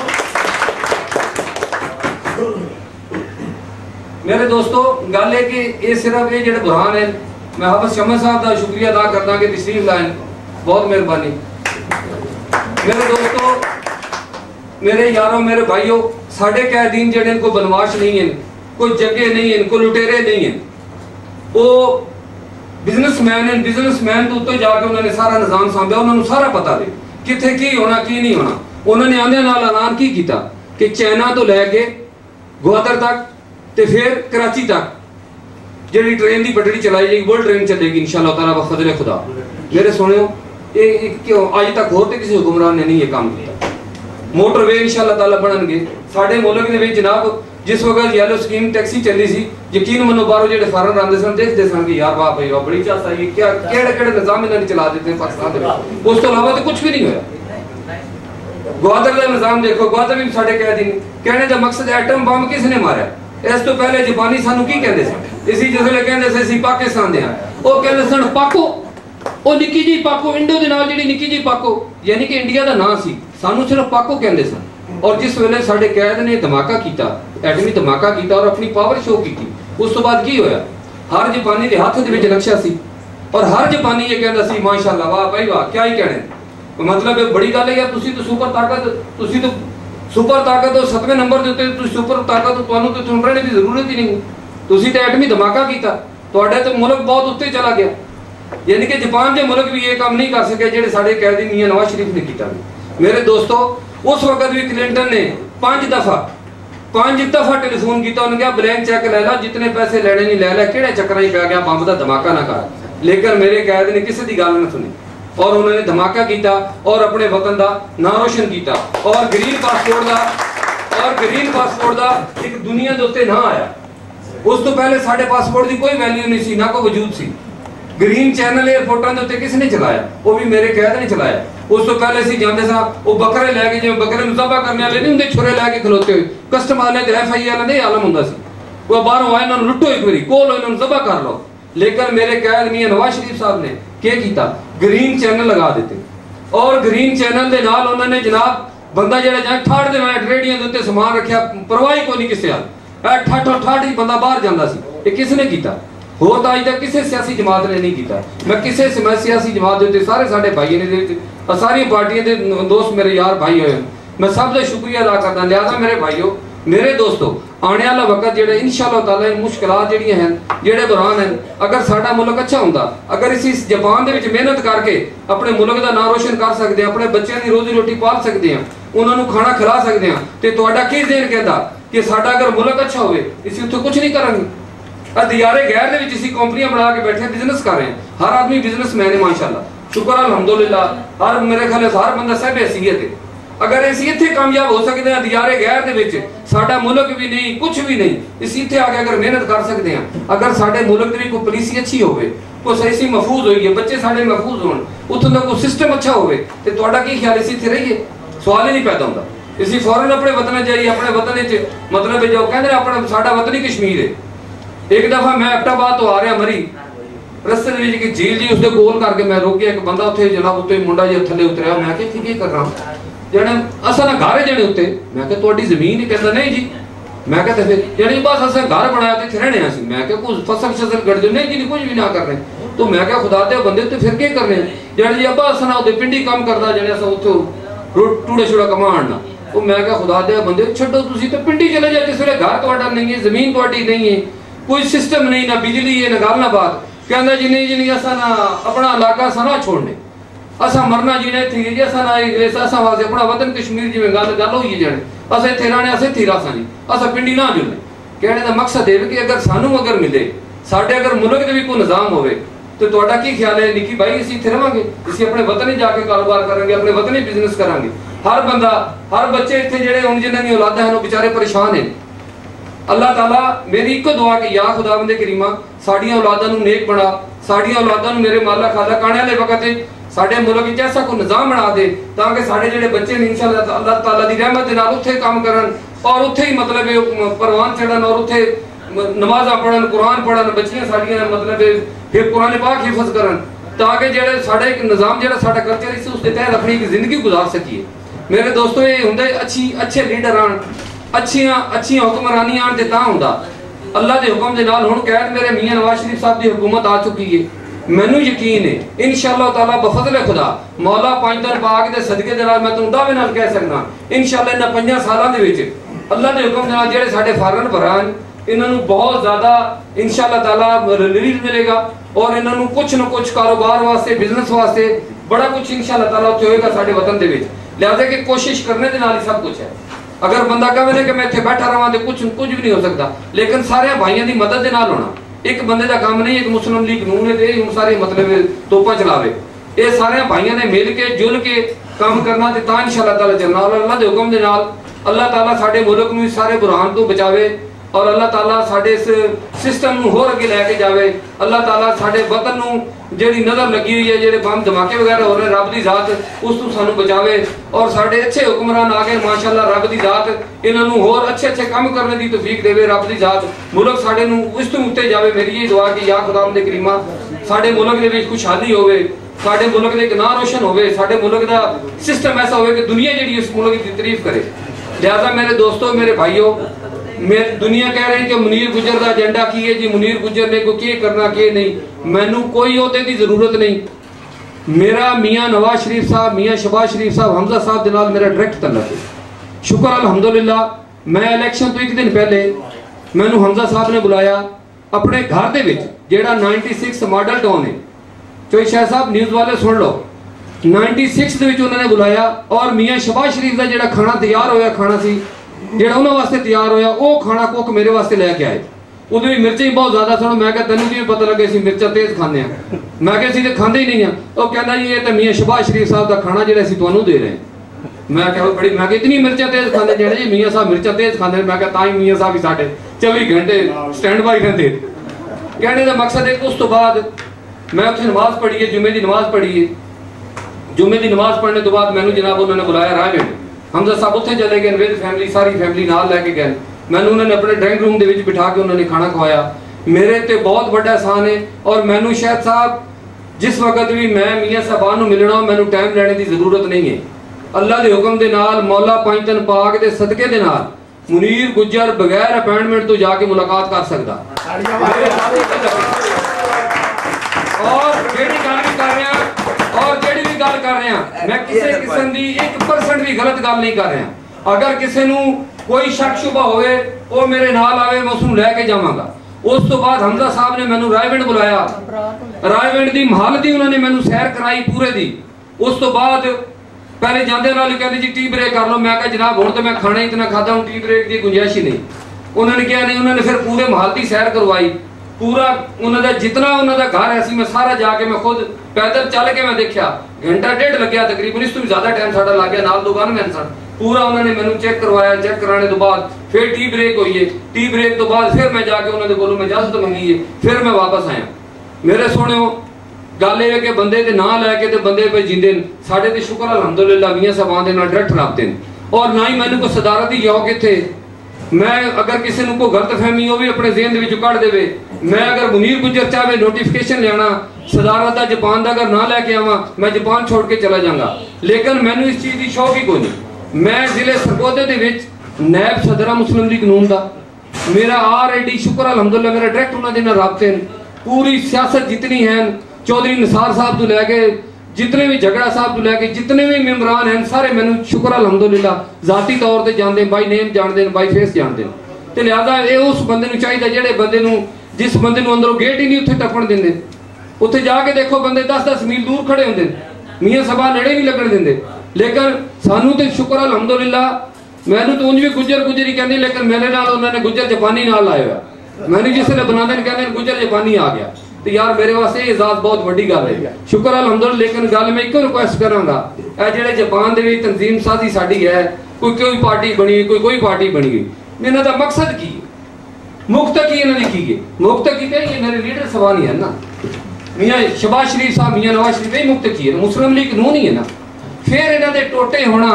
ਮੇਰੇ ਦੋਸਤੋ ਗੱਲ ਇਹ ਕਿ ਇਹ ਸਿਰਫ ਇਹ ਜਿਹੜੇ ਬੁਰਹਾਨ ਹੈ ਮੈਂ ਹਾਫਿਜ਼ ਸ਼ਮਾ ਸਾਹਿਬ ਦਾ ਸ਼ੁਕਰੀਆ ਅਦਾ ਕਰਦਾ ਕਿ ਤਸ਼ਰੀਫ ਲਾਇਨ ਬਹੁਤ ਮਿਹਰਬਾਨੀ ਮੇਰੇ ਦੋਸਤੋ मेरे यारों मेरे भाइयों साढ़े कैदीन जेडे इनको बनवाश नहीं है कोई जगह नहीं है इनको लुटेरे नहीं है वो ਬਿਜ਼ਨਸਮੈਨ ਨੇ ਬਿਜ਼ਨਸਮੈਨ ਦੇ ਉੱਤੇ ਜਾ ਕੇ ਉਹਨਾਂ ਨੇ ਸਾਰਾ ਨਿਜ਼ਾਮ ਸੰਭਿਆ ਉਹਨਾਂ ਨੂੰ ਸਾਰਾ ਪਤਾ ਦੇ ਕਿੱਥੇ ਕੀ ਹੋਣਾ ਕੀ ਨਹੀਂ ਹੋਣਾ ਉਹਨਾਂ ਨੇ ਆਂਦੇ ਨਾਲ ਐਲਾਨ ਕੀ ਕੀਤਾ ਕਿ ਚਾਈਨਾ ਤੋਂ ਲੈ ਕੇ ਗਵਾਦਰ ਤੱਕ ਤੇ ਫਿਰ ਕਰਾਚੀ ਤੱਕ ਜਿਹੜੀ ਟ੍ਰੇਨ ਦੀ ਪਟੜੀ ਚਲਾਈ ਜਾਏਗੀ ਵਰਲਡ ਟ੍ਰੇਨ ਚੱਲੇਗੀ ਇਨਸ਼ਾਅੱਲਾ ਤਾਲਾ ਬਫਜ਼ਲ ਖੁਦਾ ਮੇਰੇ ਸੁਣਿਓ ਇਹ ਇਹ ਕਿਉਂ ਅੱਜ ਤੱਕ ਹੋਰ ਤੇ ਕਿਸੇ ਹੁਕਮਰਾਨ ਨੇ ਨਹੀਂ ਇਹ ਕੰਮ ਕੀਤਾ ਮੋਟਰਵੇ ਇਨਸ਼ਾਅੱਲਾ ਤਾਲਾ ਬਣਨਗੇ। ਸਾਡੇ ਮੁਲਕ ਦੇ ਵਿੱਚ ਜਨਾਬ, ਜਿਸ ਵਕਤ ਯੈਲੋ ਸਕੀਮ ਟੈਕਸੀ ਚੱਲੀ ਸੀ, ਯਕੀਨ ਮੰਨੋ ਬਾਹਰੋਂ ਜਿਹੜੇ ਫਾਰਨ ਆਉਂਦੇ ਸਨ ਦੇਖਦੇ ਸਨ ਕਿ ਯਾਰ ਵਾਹ ਭਈ ਵਾਹ ਬੜੀ ਚਾਸ ਆਈ ਕਿਆ ਕਿਹੜੇ ਕਿਹੜੇ ਨਿਜ਼ਾਮ ਇਹਨਾਂ ਨੇ ਚਲਾ ਦਿੱਤੇ ਪਾਕਿਸਤਾਨ ਦੇ ਵਿੱਚ। ਉਸ ਤੋਂ ਇਲਾਵਾ ਤਾਂ ਕੁਝ ਵੀ ਨਹੀਂ ਹੋਇਆ। ਗਵਾਦਰ ਦਾ ਨਿਜ਼ਾਮ ਦੇਖੋ ਗਵਾਦਰ ਵੀ ਸਾਡੇ ਕਹਿ ਦਿਨ ਕਹਿਣੇ ਦਾ ਮਕਸਦ ਐਟਮ ਬੰਬ ਕਿਸ ਨੇ ਮਾਰਿਆ? ਇਸ ਤੋਂ ਪਹਿਲੇ ਜਾਪਾਨੀ ਸਾਨੂੰ ਕੀ ਕਹਿੰਦੇ ਸਨ? ਇਸੀ ਜਿਸਲੇ ਕਹਿੰਦੇ ਸੀ, ਅਸੀਂ ਪਾਕਿਸਤਾਨ ਦੇ ਹਾਂ। ਉਹ ਕਹਿੰਦੇ ਸਨ, ਪਾਕੋ। ਉਹ ਨਿੱਕੀ ਜੀ ਪਾਕੋ, ਇੰਡੋ ਦੇ ਨਾਲ ਜਿਹੜੀ ਨਿੱਕੀ ਜੀ ਪਾਕੋ, ਯਾਨੀ ਕਿ ਇੰਡੀਆ ਦਾ ਨਾਂ ਸੀ। ਸਾਨੂੰ ਸਿਰਫ ਪਾਕੋ ਕਹਿੰਦੇ ਸਨ। ਔਰ ਜਿਸ ਵੇਲੇ ਸਾਡੇ ਕੈਦ ਨੇ ਧਮਾਕਾ ਕੀਤਾ, ਐਟਮੀ ਧਮਾਕਾ ਕੀਤਾ ਔਰ ਆਪਣੀ ਪਾਵਰ ਸ਼ੋਅ ਕੀਤੀ, ਉਸ ਤੋਂ ਬਾਅਦ ਕੀ ਹੋਇਆ? ਹਰ ਜਪਾਨੀ ਦੇ ਹੱਥ ਦੇ ਵਿੱਚ ਨਕਸ਼ਾ ਸੀ। ਔਰ ਹਰ ਜਪਾਨੀ ਇਹ ਕਹਿੰਦਾ ਸੀ, ਮਾਸ਼ਾਅੱਲਾ, ਵਾਹ ਭਾਈ ਵਾਹ ਕੀ ਹੀ ਕਹਿਣੇ ਮਤਲਬ ਇਹ ਬੜੀ ਗੱਲ ਹੈ, ਯਾਰ ਤੁਸੀਂ ਤਾਂ ਸੁਪਰ ਤਾਕਤ, ਤੁਸੀਂ ਤਾਂ ਸੁਪਰ ਤਾਕਤ ਉਹ 7ਵੇਂ ਨੰਬਰ ਦੇ ਉੱਤੇ ਤੁਸੀਂ ਸੁਪਰ ਤਾਕਤ ਤੁਹਾਨੂੰ ਤਾਂ ਚੁਣ ਰਹਿਣੇ ਦੀ ਜ਼ਰੂਰਤ ਹੀ ਨਹੀਂ ਤੁਸੀਂ ਤਾਂ ਐਟਮੀ ਧਮਾਕਾ ਕੀਤਾ। ਤੁਹਾਡੇ ਤਾਂ ਮੁਲਕ ਬਹੁਤ ਉੱਤੇ ਚਲਾ ਗਿਆ। ਯਾਨੀ ਕਿ ਜਾਪਾਨ ਦੇ ਮੁਲਕ ਵੀ ਇਹ ਕੰਮ ਨਹੀਂ ਕਰ ਸਕੇ ਜਿਹੜੇ ਸਾਡੇ ਕੈਦੀ ਮੀਆਂ ਨਵਾਜ਼ ਸ਼ਰੀਫ ਨੇ ਕੀਤਾ ਮੇਰੇ ਦੋਸਤੋ, ਉਸ ਵਕਤ ਵੀ ਕਲਿੰਟਨ ਨੇ ਪੰਜ ਦਫਾ ਪੰਜ ਦਫਾ ਟੈਲੀਫੋਨ ਕੀਤਾ, ਉਹਨੇ ਕਿਹਾ ਬਲੈਂਕ ਚੈੱਕ ਲੈ ਲੈ ਜਿੰਨੇ ਪੈਸੇ ਲੈਣੇ ਨਹੀਂ ਲੈ ਲੈ, ਕਿਹੜੇ ਚੱਕਰਾਂ 'ਚ ਪੈ ਗਿਆ, ਬੰਬ ਦਾ ਧਮਾਕਾ ਨਾ ਕਰ। ਲੇਕਿਨ ਮੇਰੇ ਕੈਦ ਨੇ ਕਿਸੇ ਦੀ ਗੱਲ ਨਾ ਸੁਣੀ। ਔਰ ਉਹਨਾਂ ਨੇ ਧਮਾਕਾ ਕੀਤਾ, ਔਰ ਆਪਣੇ ਵਤਨ ਦਾ ਨਾਂ ਰੋਸ਼ਨ ਕੀਤਾ। ਔਰ ਗ੍ਰੀਨ ਪਾਸਪੋਰਟ ਦਾ, ਔਰ ਗ੍ਰੀਨ ਪਾਸਪੋਰਟ ਦਾ ਇੱਕ ਦੁਨੀਆ ਦੇ ਉੱਤੇ ਨਾ ਆਇਆ। ਉਸ ਤੋਂ ਪਹਿਲੇ ਸਾਡੇ ਪਾਸਪੋਰਟ ਦੀ ਕੋਈ ਵੈਲਿਊ ਨਹੀਂ ਸੀ, ਨਾ ਕੋਈ ਵਜੂਦ ਸੀ। ਗ੍ਰੀਨ ਚੈਨਲ 에ਅਰਪੋਰਟਾਂ ਦੇ ਉੱਤੇ ਕਿਸ ਨੇ ਚਲਾਇਆ, ਉਹ ਵੀ ਮੇਰੇ ਕੈਦ ਨੇ ਚਲਾਇਆ। ਉਸ ਤੋਂ ਪਹਿਲੇ ਅਸੀਂ ਜਾਂਦੇ ਸਾਂ, ਉਹ ਬੱਕਰੇ ਲੈ ਕੇ ਜਿਵੇਂ ਬੱਕਰੇ ਨੂੰ ਜ਼ਬਾ ਕਰਨ ਵਾਲੇ ਨਹੀਂ ਹੁੰਦੇ, ਛੁਰੇ ਲੈ ਕੇ ਖਲੋਤੇ ਹੋਏ। ਕਸਟਮ ਵਾਲੇ ਤੇ ਐਫ ਆਈ ਵਾਲਿਆਂ ਆਲਮ ਹੁੰਦਾ ਸੀ। ਉਹ ਬਾਹਰੋਂ ਆਏ, ਇਹਨਾਂ ਨੂੰ ਲੁੱਟੋ ਇੱਕ ਵਾਰੀ, ਕੋਲ ਇਹਨਾਂ ਨੂੰ ਜ਼ਬਾ ਕਰ ਲਓ। ਲੇਕਿਨ ਮੇਰੇ ਕੈਦ ਮੀਆਂ ਨਵਾਜ਼ ਸ਼ਰੀਫ ਸਾਹਿਬ ਨੇ ਕੀ ਕੀਤਾ ਗ੍ਰੀਨ ਚੈਨਲ ਲਗਾ ਦਿੱਤੇ। ਔਰ ਗ੍ਰੀਨ ਚੈਨਲ ਦੇ ਨਾਲ ਉਹਨਾਂ ਨੇ ਜਨਾਬ, ਬੰਦਾ ਜਿਹੜਾ ਜਾਂ ਠਾੜ ਦੇ ਨਾਲ ਰੇੜੀਆਂ ਦੇ ਉੱਤੇ ਸਮਾਨ ਰੱਖਿਆ, ਪਰਵਾਹੀ ਕੋਈ ਨਹੀਂ ਕਿਸੇ ਹਾਲ ਇਹ ਠਾਠੋ ਠਾਠ ਹੀ ਬੰਦਾ ਬਾਹਰ ਜਾਂਦਾ ਸੀ। ਇਹ ਕਿਸ ਨੇ ਕੀਤਾ? ਹੋਰ ਤਾਂ ਅਜੇ ਤੱਕ ਕਿਸੇ ਸਿਆਸੀ ਜਮਾਤ ਨੇ ਨਹੀਂ ਕੀਤਾ। ਮੈਂ ਕਿਸੇ ਸਮਾ ਸਿਆਸੀ ਜਮਾਤ ਦੇ ਉੱਤੇ ਸਾਰੇ ਸਾਡੇ ਭਾਈ ਨੇ ਦੇ ਵਿੱਚ ਆਹ ਸਾਰੀਆਂ ਪਾਰਟੀਆਂ ਦੇ ਦੋਸਤ ਮੇਰੇ ਯਾਰ ਭਾਈ ਹੋਏ ਹਨ। ਮੈਂ ਸਭ ਦਾ ਸ਼ੁਕਰੀਆ ਅਦਾ ਕਰਦਾ, ਲਿਆਦਾ ਮੇਰੇ ਭਾਈਓ, ਮੇਰੇ ਦੋਸਤੋ, ਆਉਣੇ ਵਾਲਾ ਵਕਤ ਜਿਹੜਾ ਇਨਸ਼ਾਅੱਲਾ ਤਾਲਾ ਇਹ ਮੁਸ਼ਕਲਾਂ ਜਿਹੜੀਆਂ ਹਨ, ਜਿਹੜੇ ਦੌਰਾਨ ਹਨ, ਅਗਰ ਸਾਡਾ ਮੁਲਕ ਅੱਛਾ ਹੁੰਦਾ, ਅਗਰ ਅਸੀਂ ਇਸ ਜਾਪਾਨ ਦੇ ਵਿੱਚ ਮਿਹਨਤ ਕਰਕੇ ਆਪਣੇ ਮੁਲਕ ਦਾ ਨਾਂ ਰੋਸ਼ਨ ਕਰ ਸਕਦੇ ਹਾਂ, ਆਪਣੇ ਬੱਚਿਆਂ ਦੀ ਰੋਜ਼ੀ ਰੋਟੀ ਪਾਲ ਸਕਦੇ ਹਾਂ, ਉਹਨਾਂ ਨੂੰ ਖਾਣਾ ਖਿਲਾ ਸਕਦੇ ਹਾਂ, ਤੇ ਤੁਹਾਡਾ ਕੀ ਦੇਣ ਕਹਿੰਦਾ ਕਿ ਸਾਡਾ ਅਗਰ ਮੁਲਕ ਅੱਛਾ ਹੋਵੇ, ਅਸੀਂ ਉੱਥੇ ਕੁਝ ਨਹੀਂ ਕਰਾਂਗੇ? ਆ ਦਿਯਾਰੇ ਗੈਰ ਦੇ ਵਿੱਚ ਅਸੀਂ ਕੰਪਨੀਆਂ ਬਣਾ ਕੇ ਬੈਠੇ ਬਿਜ਼ਨਸ ਕਰ ਰਹੇ ਹਾਂ। ਹਰ ਆਦਮੀ ਬਿਜ਼ਨਸਮੈਨ ਹੈ, ਮਾਸ਼ਾਅੱਲਾ। ਸ਼ੁਕਰ ਅਲਹਮਦੁਲਿਲਾ। ਹਰ ਮੇਰੇ ਖਿਆਲ ਹਰ ਬੰਦਾ ਸਭ ਹਸੀਅਤ ਹੈ ਅਗਰ ਅਸੀਂ ਇੱਥੇ ਕਾਮਯਾਬ ਹੋ ਸਕਦੇ ਹਾਂ, ਦਿਆਰੇ ਗੈਰ ਦੇ ਵਿੱਚ, ਸਾਡਾ ਮੁਲਕ ਵੀ ਨਹੀਂ ਕੁਝ ਵੀ ਨਹੀਂ, ਅਸੀਂ ਇੱਥੇ ਆ ਕੇ ਅਗਰ ਮਿਹਨਤ ਕਰ ਸਕਦੇ ਹਾਂ, ਅਗਰ ਸਾਡੇ ਮੁਲਕ ਦੀ ਵੀ ਕੋਈ ਪਾਲਿਸੀ ਅੱਛੀ ਹੋਵੇ, ਕੋਈ ਸਹੀ ਮਹਫੂਜ਼ ਹੋਈਏ, ਬੱਚੇ ਸਾਡੇ ਮਹਫੂਜ਼ ਹੋਣ, ਉੱਥੋਂ ਦਾ ਕੋਈ ਸਿਸਟਮ ਅੱਛਾ ਹੋਵੇ, ਤੇ ਤੁਹਾਡਾ ਕੀ ਖਿਆਲ ਅਸੀਂ ਇੱਥੇ ਰਹੀਏ? ਸਵਾਲ ਹੀ ਨਹੀਂ ਪੈਦਾ ਹੁੰਦਾ। ਅਸੀਂ ਫੌਰਨ ਆਪਣੇ ਵਤਨ ਜਾਈਏ ਆਪਣੇ ਵਤਨ ਵਿੱਚ ਮਤਲਬ ਜੋ ਕਹਿੰਦੇ ਨੇ, ਆਪਣਾ ਸਾਡਾ ਵਤਨ ਹੀ ਕਸ਼ਮੀਰ ਹੈ। ਇੱਕ ਦਫਾ ਮੈਂ ਅਬਟਾਬਾਦ ਤੋਂ ਆ ਰਿਹਾ, ਮਰੀ। ਰਸਤੇ ਦੇ ਵਿੱਚ ਇੱਕ ਝੀਲ ਜੀ ਉਸਦੇ ਕੋਲ ਕਰਕੇ ਮੈਂ ਰੁਕ ਗਿਆ ਇੱਕ ਬੰਦਾ ਉੱਥੇ ਜਨਾਬ ਉੱਤੇ ਮੁੰਡਾ ਜਿਹਾ ਥੱਲੇ ਉਤਰਿਆ ਮੈਂ ਕਿਹਾ ਕੀ ਕਰ ਰਹਾ ਜਣੇ ਅਸਾਂ ਨਾ ਘਰ ਹੈ ਜਣੇ ਉੱਤੇ ਮੈਂ ਕਿਹਾ ਤੁਹਾਡੀ ਜ਼ਮੀਨ ਹੀ ਕਹਿੰਦਾ ਨਹੀਂ ਜੀ ਮੈਂ ਕਿਹਾ ਤੇ ਫਿਰ ਜਣੇ ਬਸ ਅਸਾਂ ਘਰ ਬਣਾਇਆ ਤੇ ਇੱਥੇ ਰਹਿਣੇ ਸੀ ਮੈਂ ਕਿਹਾ ਕੁਝ ਫਸਲ ਫਸਲ ਗੜ ਜੋ ਨਹੀਂ ਜੀ ਕੁਝ ਵੀ ਨਾ ਕਰ ਰਹੇ ਤੋ ਮੈਂ ਕਿਹਾ ਖੁਦਾ ਦੇ ਬੰਦੇ ਤੇ ਫਿਰ ਕੀ ਕਰ ਰਹੇ ਜਣੇ ਜੀ ਅੱਬਾ ਅਸਾਂ ਨਾ ਉਹਦੇ ਪਿੰਡੀ ਕੰਮ ਕਰਦਾ ਜਣੇ ਅਸਾਂ ਉੱਥੇ ਟੂੜੇ ਛੁੜਾ ਕਮਾਣ ਨਾ ਉਹ ਮੈਂ ਕਿਹਾ ਖੁਦਾ ਦੇ ਬੰਦੇ ਛੱਡੋ ਤੁਸੀਂ ਤਾਂ ਪਿੰਡੀ ਚਲੇ ਜਾਓ ਜਿਸ ਵੇਲੇ ਘਰ ਤੁਹਾਡਾ ਨਹੀਂ ਹੈ ਜ਼ਮੀਨ ਤੁਹਾਡੀ ਨਹੀਂ ਹੈ ਕੋਈ ਸਿਸਟਮ ਨਹੀਂ ਨਾ ਬਿਜਲੀ ਹੈ ਨਾ ਗੱਲ ਨਾ ਬਾਤ ਕਹਿੰਦਾ ਜੀ ਨਹੀਂ ਜੀ ਨਹੀਂ ਅਸਾਂ ਨਾ ਆਪਣਾ ਇਲਾਕਾ ਸਨਾ ਛੋੜਨੇ ਅਸਾਂ ਮਰਨਾ ਜੀ ਨੇ ਥੀ ਜੀ ਅਸਾਂ ਨਾ ਇਸ ਅਸਾਂ ਵਾਸਤੇ ਆਪਣਾ ਵਤਨ ਕਸ਼ਮੀਰ ਜਿਵੇਂ ਗੱਲ ਗੱਲ ਹੋਈ ਜਾਣੇ ਅਸਾਂ ਇੱਥੇ ਰਹਿਣੇ ਅਸਾਂ ਇੱਥੇ ਰਾਸਾਂ ਜੀ ਅਸਾਂ ਪਿੰਡੀ ਨਾ ਜੁੜਨੇ ਕਹਿਣੇ ਦਾ ਮਕਸਦ ਇਹ ਵੀ ਕਿ ਅਗਰ ਸਾਨੂੰ ਅਗਰ ਮਿਲੇ ਸਾਡੇ ਅਗਰ ਮੁਲਕ ਦੇ ਵੀ ਕੋਈ ਨਿਜ਼ਾਮ ਹੋਵੇ ਤੇ ਤੁਹਾਡਾ ਕੀ ਖਿਆਲ ਹੈ ਨਿੱਕੀ ਭਾਈ ਅਸੀਂ ਇੱਥੇ ਰਵਾਂਗੇ ਅਸੀਂ ਆਪਣੇ ਵਤਨ ਹੀ ਜਾ ਕੇ ਕਾਰੋਬਾਰ ਕਰਾਂਗੇ ਆਪਣੇ ਵਤਨ ਹੀ ਬਿਜ਼ਨਸ ਕਰਾਂਗੇ ਹਰ ਬੰਦਾ ਹਰ ਬੱਚੇ ਇੱਥੇ ਜਿਹੜੇ ਹੁਣ ਜਿਨ੍ਹਾਂ ਦੀ ਔਲਾਦਾਂ ਹਨ ਉਹ ਵਿਚਾਰੇ ਪਰੇਸ਼ਾਨ ਨੇ ਅੱਲਾਹ ਤਾਲਾ ਮੇਰੀ ਇੱਕੋ ਦੁਆ ਕਿ ਯਾ ਖੁਦਾਵੰਦੇ ਕਰੀਮਾ ਸਾਡੀਆਂ ਔਲਾਦਾਂ ਨੂੰ ਨੇਕ ਬਣਾ, ਸਾਡੀਆਂ ਔਲਾਦਾਂ ਨੂੰ ਮੇਰੇ ਮਾਲਾ ਖਾਦਾ ਕਾਣੇ ਵਾਲੇ ਵਕਤ ਸਾਡੇ ਮੁਲਕ ਵਿੱਚ ਐਸਾ ਕੋਈ ਨਿਜ਼ਾਮ ਬਣਾ ਦੇ ਤਾਂ ਕਿ ਸਾਡੇ ਜਿਹੜੇ ਬੱਚੇ ਨੇ ਇਨਸ਼ਾਅੱਲਾ ਅੱਲਾਹ ਤਾਲਾ ਦੀ ਰਹਿਮਤ ਦੇ ਨਾਲ ਉੱਥੇ ਕੰਮ ਕਰਨ ਔਰ ਉੱਥੇ ਹੀ ਮਤਲਬ ਇਹ ਮ- ਪਰਵਾਨ ਚੜਨ ਔਰ ਉੱਥੇ ਨਮਾਜ਼ਾਂ ਪੜਨ ਕੁਰਾਨ ਪੜਨ ਬੱਚੀਆਂ ਸਾਡੀਆਂ ਮਤਲਬ ਇਹ ਫਿਰ ਕੁਰਾਨ ਪਾਕ ਹਿਫਜ਼ ਕਰਨ ਤਾਂ ਕਿ ਜਿਹੜੇ ਸਾਡਾ ਇੱਕ ਨਿਜ਼ਾਮ ਜਿਹੜਾ ਸਾਡਾ ਕਲਚਰ ਇਸ ਉਸ ਦੇ ਤਹਿਤ ਆਪਣੀ ਇੱਕ ਜ਼ਿੰਦਗੀ ਗੁਜ਼ਾਰ ਸਕੀਏ। ਮੇਰੇ ਦੋਸਤੋ, ਇਹ ਹੁੰਦੇ ਅੱਛੀ, ਅੱਛੇ ਲੀਡਰ ਆਣ ਅੱਛੀਆਂ ਅੱਛੀਆਂ ਹੁਕਮਰਾਨੀਆਂ ਆਣ ਤੇ ਤਾਂ ਹੁੰਦਾ ਅੱਲਾਹ ਦੇ ਹੁਕਮ ਦੇ ਨਾਲ ਹੁਣ ਕੈਦ ਮੇਰੇ ਮੀਆਂ ਨਵਾਜ਼ ਸ਼ਰੀਫ ਸਾਹਿਬ ਦੀ ਹਕੂਮਤ ਆ ਚੁੱਕੀ ਹੈ ਮੈਨੂੰ ਯਕੀਨ ਹੈ ਇਨਸ਼ਾਅੱਲਾ ਤਾਲਾ ਬਫਜ਼ਲ ਖੁਦਾ ਮੌਲਾ ਪੰਜ ਦਿਨ ਪਾਕ ਦੇ ਸਦਕੇ ਦੇ ਨਾਲ ਮੈਂ ਤੁਹਾਨੂੰ ਦਾਅਵੇ ਨਾਲ ਕਹਿ ਸਕਦਾ ਇਨਸ਼ਾਅੱਲਾ ਇਹਨਾਂ ਪੰਜਾਂ ਸਾਲਾਂ ਦੇ ਵਿੱਚ ਅੱਲਾਹ ਦੇ ਹੁਕਮ ਦੇ ਨਾਲ ਜਿਹੜੇ ਸਾਡੇ ਫਾਰਨ ਭਰਾਨ ਇਹਨਾਂ ਨੂੰ ਬਹੁਤ ਜ਼ਿਆਦਾ ਇਨਸ਼ਾਅੱਲਾ ਤਾਲਾ ਰਿਲੀਜ਼ ਮਿਲੇਗਾ ਔਰ ਇਹਨਾਂ ਨੂੰ ਕੁਝ ਨਾ ਕੁਝ ਕਾਰੋਬਾਰ ਵਾਸਤੇ ਬਿਜ਼ਨਸ ਵਾਸਤੇ ਬੜਾ ਕੁਝ ਇਨਸ਼ਾਅੱਲਾ ਤਾਲਾ ਉੱਥੇ ਹੋਏਗਾ ਸਾਡੇ ਵਤਨ ਦੇ ਵਿੱਚ ਲਿਹਾਜ਼ਾ ਕਿ ਕੋਸ਼ਿਸ਼ ਕਰਨੇ ਦੇ ਨਾਲ ਹੀ ਸਭ ਕੁਝ ਹੈ अगर बंदा कहे कि मैं इतने बैठा रहा तो कुछ कुछ भी नहीं हो सकता लेकिन सारे भाइयों की मदद के होना। एक बंद का काम नहीं, एक मुस्लिम लीग नून है तो सारे मतलब तोपा चलावे। ये सारे भाइयों ने मिल के, जुल के काम करना तो इंशाला तला चलना और अल्लाह के हुक्म अल्लाह तला साडे मुल्क में सारे बुरहान को बचावे। ਔਰ ਅੱਲਾਹ ਤਾਲਾ ਸਾਡੇ ਇਸ ਸਿਸਟਮ ਨੂੰ ਹੋਰ ਅੱਗੇ ਲੈ ਕੇ ਜਾਵੇ। ਅੱਲਾਹ ਤਾਲਾ ਸਾਡੇ ਵਤਨ ਨੂੰ ਜਿਹੜੀ ਨਜ਼ਰ ਲੱਗੀ ਹੋਈ ਹੈ, ਜਿਹੜੇ ਬੰਬ ਧਮਾਕੇ ਵਗੈਰਾ ਹੋ ਰਹੇ, ਰੱਬ ਦੀ ਜ਼ਾਤ ਉਸ ਤੋਂ ਸਾਨੂੰ ਬਚਾਵੇ। ਔਰ ਸਾਡੇ ਅੱਛੇ ਹੁਕਮਰਾਨ ਆ ਕੇ ਮਾਸ਼ਾਅੱਲਾ ਰੱਬ ਦੀ ਜ਼ਾਤ ਇਹਨਾਂ ਨੂੰ ਹੋਰ ਅੱਛੇ ਅੱਛੇ ਕੰਮ ਕਰਨ ਦੀ ਤੌਫੀਕ ਦੇਵੇ, ਰੱਬ ਦੀ ਜ਼ਾਤ ਮੁਲਕ ਸਾਡੇ ਨੂੰ ਇਸ ਤੋਂ ਉੱਤੇ ਜਾਵੇ। ਮੇਰੀ ਇਹ ਦੁਆ ਕਿ ਯਾ ਖੁਦਾਮ ਦੇ ਕਰੀਮਾ, ਸਾਡੇ ਮੁਲਕ ਦੇ ਵਿੱਚ ਖੁਸ਼ਹਾਲੀ ਹੋਵੇ, ਸਾਡੇ ਮੁਲਕ ਦੇ ਇੱਕ ਨਾਂ ਰੋਸ਼ਨ ਹੋਵੇ, ਸਾਡੇ ਮੁਲਕ ਦਾ ਸਿਸਟਮ ਐਸਾ ਹੋਵੇ ਕਿ ਦੁਨੀਆ ਜਿਹੜੀ ਇਸ ਮੁਲਕ ਦੀ ਤਾਰੀਫ ਕਰੇ। ਲਿਹਾਜ਼ਾ ਮੇਰੇ ਦੋਸਤੋ, ਮੇਰੇ ਭਾਈਓ ਮੈਂ ਦੁਨੀਆ ਕਹਿ ਰਹੀ ਕਿ ਮੁਨੀਰ ਗੁਜਰ ਦਾ ਏਜੰਡਾ ਕੀ ਹੈ ਜੀ? ਮੁਨੀਰ ਗੁਜਰ ਨੇ ਕੋ ਕੀ ਕਰਨਾ, ਕੀ ਨਹੀਂ? ਮੈਨੂੰ ਕੋਈ ਉਹਦੇ ਦੀ ਜ਼ਰੂਰਤ ਨਹੀਂ। ਮੇਰਾ ਮੀਆਂ ਨਵਾਜ਼ ਸ਼ਰੀਫ ਸਾਹਿਬ, ਮੀਆਂ ਸ਼ਬਾਜ਼ ਸ਼ਰੀਫ ਸਾਹਿਬ, ਹਮਜ਼ਾ ਸਾਹਿਬ ਦੇ ਨਾਲ ਮੇਰਾ ਡਾਇਰੈਕਟ ਤਾਲੁਕ ਹੈ। ਸ਼ੁਕਰ ਅਲਹਮਦੁਲਿਲਾ, ਮੈਂ ਇਲੈਕਸ਼ਨ ਤੋਂ ਇੱਕ ਦਿਨ ਪਹਿਲੇ ਮੈਨੂੰ ਹਮਜ਼ਾ ਸਾਹਿਬ ਨੇ ਬੁਲਾਇਆ ਆਪਣੇ ਘਰ ਦੇ ਵਿੱਚ, ਜਿਹੜਾ 96 ਮਾਡਲ ਟਾਊਨ ਹੈ। ਚੋਈ ਸ਼ਾਹ ਸਾਹਿਬ ਨਿਊਜ਼ ਵਾਲੇ ਸੁਣ ਲਓ। 96 ਦੇ ਵਿੱਚ ਉਹਨਾਂ ਨੇ ਬੁਲਾਇਆ ਔਰ ਮੀਆਂ ਸ਼ਬਾਜ਼ ਸ਼ਰੀਫ ਦਾ ਜਿਹੜਾ ਖਾਣਾ ਤਿਆਰ ਹੋਇਆ ਖਾਣਾ ਸੀ ਜਿਹੜਾ ਉਹਨਾਂ ਵਾਸਤੇ ਤਿਆਰ ਹੋਇਆ, ਉਹ ਖਾਣਾ ਕੁੱਕ ਮੇਰੇ ਵਾਸਤੇ ਲੈ ਕੇ ਆਏ। ਉਹਦੇ ਵਿੱਚ ਮਿਰਚਾਂ ਹੀ ਬਹੁਤ ਜ਼ਿਆਦਾ ਸਨ। ਮੈਂ ਕਿਹਾ, ਤੈਨੂੰ ਵੀ ਪਤਾ ਲੱਗੇ ਸੀ ਮਿਰਚਾਂ ਤੇਜ਼ ਖਾਂਦੇ ਆ ਮੈਂ ਕਿਹਾ, ਅਸੀਂ ਤੇ ਖਾਂਦੇ ਹੀ ਨਹੀਂ ਆ ਉਹ ਕਹਿੰਦਾ ਜੀ, ਇਹ ਤਾਂ ਮੀਆਂ ਸ਼ਬਾਜ਼ ਸ਼ਰੀਫ ਸਾਹਿਬ ਦਾ ਖਾਣਾ ਜਿਹੜਾ ਅਸੀਂ ਤੁਹਾਨੂੰ ਦੇ ਰਹੇ ਮੈਂ ਕਿਹਾ ਬੜੀ, ਮੈਂ ਕਿਹਾ, ਇਤਨੀ ਮਿਰਚਾਂ ਤੇਜ਼ ਖਾਂਦੇ ਜਿਹੜੇ ਜੀ ਮੀਆਂ ਸਾਹਿਬ ਮਿਰਚਾਂ ਤੇਜ਼ ਖਾਂਦੇ ਮੈਂ ਕਿਹਾ, ਤਾਂ ਹੀ ਮੀਆਂ ਸਾਹਿਬ ਵੀ ਸਾਡੇ। 24 ਘੰਟੇ ਸਟੈਂਡ ਬਾਈ ਰਹਿੰਦੇ। ਕਹਿਣੇ ਦਾ ਮਕਸਦ ਹੈ ਉਸ ਤੋਂ ਬਾਅਦ ਮੈਂ ਉੱਥੇ ਨਮਾਜ਼ ਪੜ੍ਹੀਏ ਹੈ, ਜੁਮੇ ਦੀ ਨਮਾਜ਼ ਪੜ੍ਹੀਏ ਹੈ। ਜੁਮੇ ਦੀ ਨਮਾਜ਼ ਪੜ੍ਹਨੇ ਤੋਂ ਬਾਅਦ ਮੈਨੂੰ ਜਨਾਬ ਉਹਨਾਂ ਨੇ ਬੁਲਾਇਆ ਰਾਜਵਿੰਡ ਹਮਜ਼ਾ ਸਾਹਿਬ ਉੱਥੇ ਚਲੇ ਗਏ ਵਿਦ ਫੈਮਿਲੀ ਸਾਰੀ ਫੈਮਿਲੀ ਨਾਲ ਲੈ ਕੇ ਗਏ ਮੈਨੂੰ ਉਹਨਾਂ ਨੇ ਆਪਣੇ ਡਰਾਇੰਗ ਰੂਮ ਦੇ ਵਿੱਚ ਬਿਠਾ ਕੇ ਉਹਨਾਂ ਨੇ ਖਾਣਾ ਖਵਾਇਆ ਮੇਰੇ ਤੇ ਬਹੁਤ ਵੱਡਾ ਇਹਸਾਨ ਹੈ ਔਰ ਮੈਨੂੰ ਸ਼ਾਇਦ ਸਾਹਿਬ ਜਿਸ ਵਕਤ ਵੀ ਮੈਂ ਮੀਆਂ ਸਾਹਿਬਾਨ ਨੂੰ ਮਿਲਣਾ ਮੈਨੂੰ ਟਾਈਮ ਲੈਣੇ ਦੀ ਜ਼ਰੂਰਤ ਨਹੀਂ ਹੈ ਅੱਲਾ ਦੇ ਹੁਕਮ ਦੇ ਨਾਲ ਮੌਲਾ ਪੰਜਤਨ ਪਾਕ ਦੇ ਸਦਕੇ ਦੇ ਨਾਲ ਮੁਨੀਰ ਗੁੱਜਰ ਬਗੈਰ ਅਪਾਇੰਟਮੈਂਟ ਤੋਂ ਜਾ ਕੇ ਮੁਲਾਕਾਤ ਕਰ ਸਕਦਾ ਔਰ ਜਿਹੜੀ ਗੱਲ ਕਰ ਰਿਹਾ। ਮੈਂ ਕਿਸੇ ਕਿਸਮ ਦੀ 1% ਵੀ ਗਲਤ ਗੱਲ ਨਹੀਂ ਕਰ ਰਿਹਾ। ਅਗਰ ਕਿਸੇ ਨੂੰ ਕੋਈ ਸ਼ੱਕ ਸ਼ੁਬਾ ਹੋਵੇ ਉਹ ਮੇਰੇ ਨਾਲ ਆਵੇ ਮੈਂ ਉਸ ਨੂੰ ਲੈ ਕੇ ਜਾਵਾਂਗਾ। ਉਸ ਤੋਂ ਬਾਅਦ ਹਮਜ਼ਾ ਸਾਹਿਬ ਨੇ ਮੈਨੂੰ ਰਾਇਵਿੰਡ ਬੁਲਾਇਆ। ਰਾਇਵਿੰਡ ਦੀ ਮਹੱਲ ਦੀ ਉਹਨਾਂ ਨੇ ਮੈਨੂੰ ਸੈਰ ਕਰਾਈ ਪੂਰੇ ਦੀ। ਉਸ ਤੋਂ ਬਾਅਦ ਪਹਿਲੇ ਜਾਂਦੇ ਨਾਲ ਕਹਿੰਦੇ ਜੀ ਟੀ ਬ੍ਰੇਕ ਕਰ ਲਓ। ਮੈਂ ਕਿਹਾ ਜਨਾਬ ਹੁਣ ਤੇ ਮੈਂ ਖਾਣਾ ਹੀ ਇਤਨਾ ਖਾਦਾ ਹੁਣ ਟੀ ਬ੍ਰੇਕ ਦੀ ਗੁੰਜਾਇਸ਼ ਹੀ ਨਹੀਂ। ਉਹਨਾਂ ਨੇ ਕਿਹਾ ਨਹੀਂ ਉਹਨਾਂ ਨੇ ਫਿਰ ਪੂਰੇ ਮਹੱਲ ਦੀ ਸੈਰ ਕਰਵਾਈ। ਪੂਰਾ ਉਹਨਾਂ ਦਾ ਜਿੰਨਾ ਉਹਨਾਂ ਦਾ ਘਰ ਹੈ ਸੀ, ਮੈਂ ਸਾਰਾ ਜਾ ਕੇ ਮੈਂ ਖੁਦ ਪੈਦਲ ਚੱਲ ਕੇ ਮੈਂ ਦੇਖਿਆ। ਘੰਟਾ ਡੇਢ ਲੱਗਿਆ ਤਕਰੀਬਨ, ਇਸ ਤੋਂ ਵੀ ਜ਼ਿਆਦਾ ਟਾਈਮ ਸਾਡਾ ਲੱਗ ਗਿਆ, ਨਾਲ ਦੋ ਗਨਮੈਨ ਸਨ। ਪੂਰਾ ਉਹਨਾਂ ਨੇ ਮੈਨੂੰ ਚੈੱਕ ਕਰਵਾਇਆ ਚੈੱਕ ਕਰਾਣੇ ਤੋਂ ਬਾਅਦ ਫਿਰ ਟੀ ਬ੍ਰੇਕ ਹੋਈ ਟੀ ਬ੍ਰੇਕ ਤੋਂ ਬਾਅਦ ਫਿਰ ਮੈਂ ਜਾ ਕੇ ਉਹਨਾਂ ਦੇ ਕੋਲੋਂ ਮੈਂ ਇਜਾਜ਼ਤ ਮੰਗੀ ਹੈ ਫਿਰ ਮੈਂ ਵਾਪਸ ਆਇਆ। ਮੇਰੇ ਸੋਹਣਿਓ ਗੱਲ ਇਹ ਹੈ ਕਿ ਬੰਦੇ ਦੇ ਨਾਂ ਲੈ ਕੇ ਤੇ ਬੰਦੇ ਪੇ ਜਿੰਦੇ ਨੇ। ਸਾਡੇ ਤੇ ਸ਼ੁਕਰ ਅਲਹਮਦੁਲਿਲਾ ਮੀਆਂ ਸਾਹਿਬਾਨ ਦੇ ਨਾਲ ਡਾਇਰੈਕਟ ਰਾਬਤੇ ਨੇ। ਔਰ ਨਾ ਹੀ ਮੈਨੂੰ ਕੋਈ ਸਦਾਰਤ ਦੀ ਯੋਗ ਇੱਥੇ। ਮੈਂ ਅਗਰ ਕਿਸੇ ਨੂੰ ਕੋਈ ਗਲਤਫਹਿਮੀ, ਉਹ ਵੀ ਆਪਣੇ ਜ਼ਿਹਨ ਦੇ ਵਿੱਚੋਂ ਕੱਢ ਦੇਵੇ ਮੈਂ ਅਗਰ ਮੁਨੀਰ ਗੁੱਜਰ ਚਾਹਵੇ ਨੋਟੀਫਿਕੇਸ਼ਨ ਲੈਣਾ ਸਦਾਰਤ ਦਾ ਜਾਪਾਨ ਦਾ ਅਗਰ ਨਾ ਲੈ ਕੇ ਆਵਾਂ, ਮੈਂ ਜਾਪਾਨ ਛੋੜ ਕੇ ਚਲਾ ਜਾਵਾਂਗਾ ਲੇਕਿਨ ਮੈਨੂੰ ਇਸ ਚੀਜ਼ ਦੀ ਸ਼ੌਕ ਹੀ ਕੋਈ ਨਹੀਂ। ਮੈਂ ਜ਼ਿਲ੍ਹੇ ਸਰਗੋਦੇ ਦੇ ਵਿੱਚ ਨੈਬ ਸਦਰਾ ਮੁਸਲਿਮ ਲੀਗ ਨੂਨ ਦਾ। ਮੇਰਾ ਆਰਆਈਡੀ ਸ਼ੁਕਰ ਅਲਹਮਦੁਲਿਲਾ, ਮੇਰਾ ਡਾਇਰੈਕਟ ਉਹਨਾਂ ਦੇ ਨਾਲ ਰਾਬਤੇ ਨੇ। ਪੂਰੀ ਸਿਆਸਤ ਜਿਤਨੀ ਹੈ ਚੌਧਰੀ ਨਿਸਾਰ ਸਾਹਿਬ ਤੋਂ ਲੈ ਕੇ, ਜਿਤਨੇ ਵੀ ਝਗੜਾ ਸਾਹਿਬ ਤੋਂ ਲੈ ਕੇ, ਜਿਤਨੇ ਵੀ ਮੈਂਬਰਾਨ ਹਨ, ਸਾਰੇ ਮੈਨੂੰ ਸ਼ੁਕਰ ਅਲਹਮਦੁਲਿਲਾ। ਜ਼ਾਤੀ ਤੌਰ ਤੇ ਜਾਣਦੇ ਬਾਈ ਨੇਮ ਜਾਣਦੇ ਨੇ ਬਾਈ ਫੇਸ ਜਾਣਦੇ ਨੇ। ਤੇ ਲਿਆਦਾ ਇਹ ਉਸ ਬੰਦੇ ਨੂੰ ਚਾਹੀਦਾ, ਜਿਹੜੇ ਬੰਦੇ ਨੂੰ ਜਿਸ ਬੰਦੇ ਨੂੰ ਅੰਦਰੋਂ ਗੇਟ ਹੀ ਨਹੀਂ, ਉੱਥੇ ਟੱਪਣ ਦਿੰਦੇ। ਉੱਥੇ ਜਾ ਕੇ ਦੇਖੋ ਬੰਦੇ 10-10 ਮੀਲ ਦੂਰ ਖੜੇ ਹੁੰਦੇ ਨੇ। ਮੀਆਂ ਸਭਾ ਨੇੜੇ ਨਹੀਂ ਲੱਗਣ ਦਿੰਦੇ। ਲੇਕਿਨ ਸਾਨੂੰ ਤੇ ਸ਼ੁਕਰ ਅਲਹਮਦੁਲਿਲਾ, ਮੈਨੂੰ ਤਾਂ ਉਂਝ ਵੀ ਗੁੱਜਰ ਗੁੱਜਰੀ ਕਹਿੰਦੇ, ਲੇਕਿਨ ਮੇਰੇ ਨਾਲ ਉਹਨਾਂ ਨੇ ਗੁੱਜਰ ਜਪਾਨੀ ਨਾਲ ਲਾਇਆ ਹੋਇਆ। ਮੈਨੂੰ ਜਿਸ ਨੇ ਬਣਾਉਂਦੇ ਨੇ, ਕਹਿੰਦੇ ਨੇ ਗੁੱਜਰ ਜਪਾਨੀ ਆ ਗਿਆ। ਤੇ ਯਾਰ ਮੇਰੇ ਵਾਸਤੇ ਇਹ ਇਜ਼ਾਜ਼ ਬਹੁਤ ਵੱਡੀ ਗੱਲ ਹੈ। ਸ਼ੁਕਰ ਅਲਹਮਦੁਲਿਲਾ, ਲੇਕਿਨ ਗੱਲ ਮੈਂ ਇੱਕੋ ਰਿਕੁਐਸਟ ਕਰਾਂਗਾ। ਇਹ ਜਿਹੜੇ ਜਾਪਾਨ ਦੇ ਵਿੱਚ ਤਨਜ਼ੀਮ ਸਾਜ਼ੀ ਸਾਡੀ ਹੈ, ਕੋਈ ਕੋਈ ਪਾਰਟੀ ਬਣੀ, ਕੋਈ ਕੋਈ ਪਾਰਟੀ ਬਣੀ ਗਈ ਇਹਨਾਂ ਦਾ ਮਕਸਦ ਕੀ ਹੈ? ਮੁਕਤ ਕੀ ਇਹਨਾਂ ਦੀ ਕੀ ਹੈ ਮੁਕਤ ਕੀ ਤੇ ਇਹ ਮੇਰੇ ਲੀਡਰ ਸਵਾਨੀ ਹੈ ਨਾ ਮੀਆਂ ਸ਼ਬਾਸ਼ ਸ਼ਰੀਫ ਸਾਹਿਬ ਮੀਆਂ ਨਵਾਜ਼ ਸ਼ਰੀਫ ਇਹ ਮੁਕਤ ਕੀ ਹੈ ਮੁਸਲਿਮ ਲੀਗ ਨੂੰ ਨਹੀਂ ਹੈ ਨਾ ਫਿਰ ਇਹਨਾਂ ਦੇ ਟੋਟੇ ਹੋਣਾ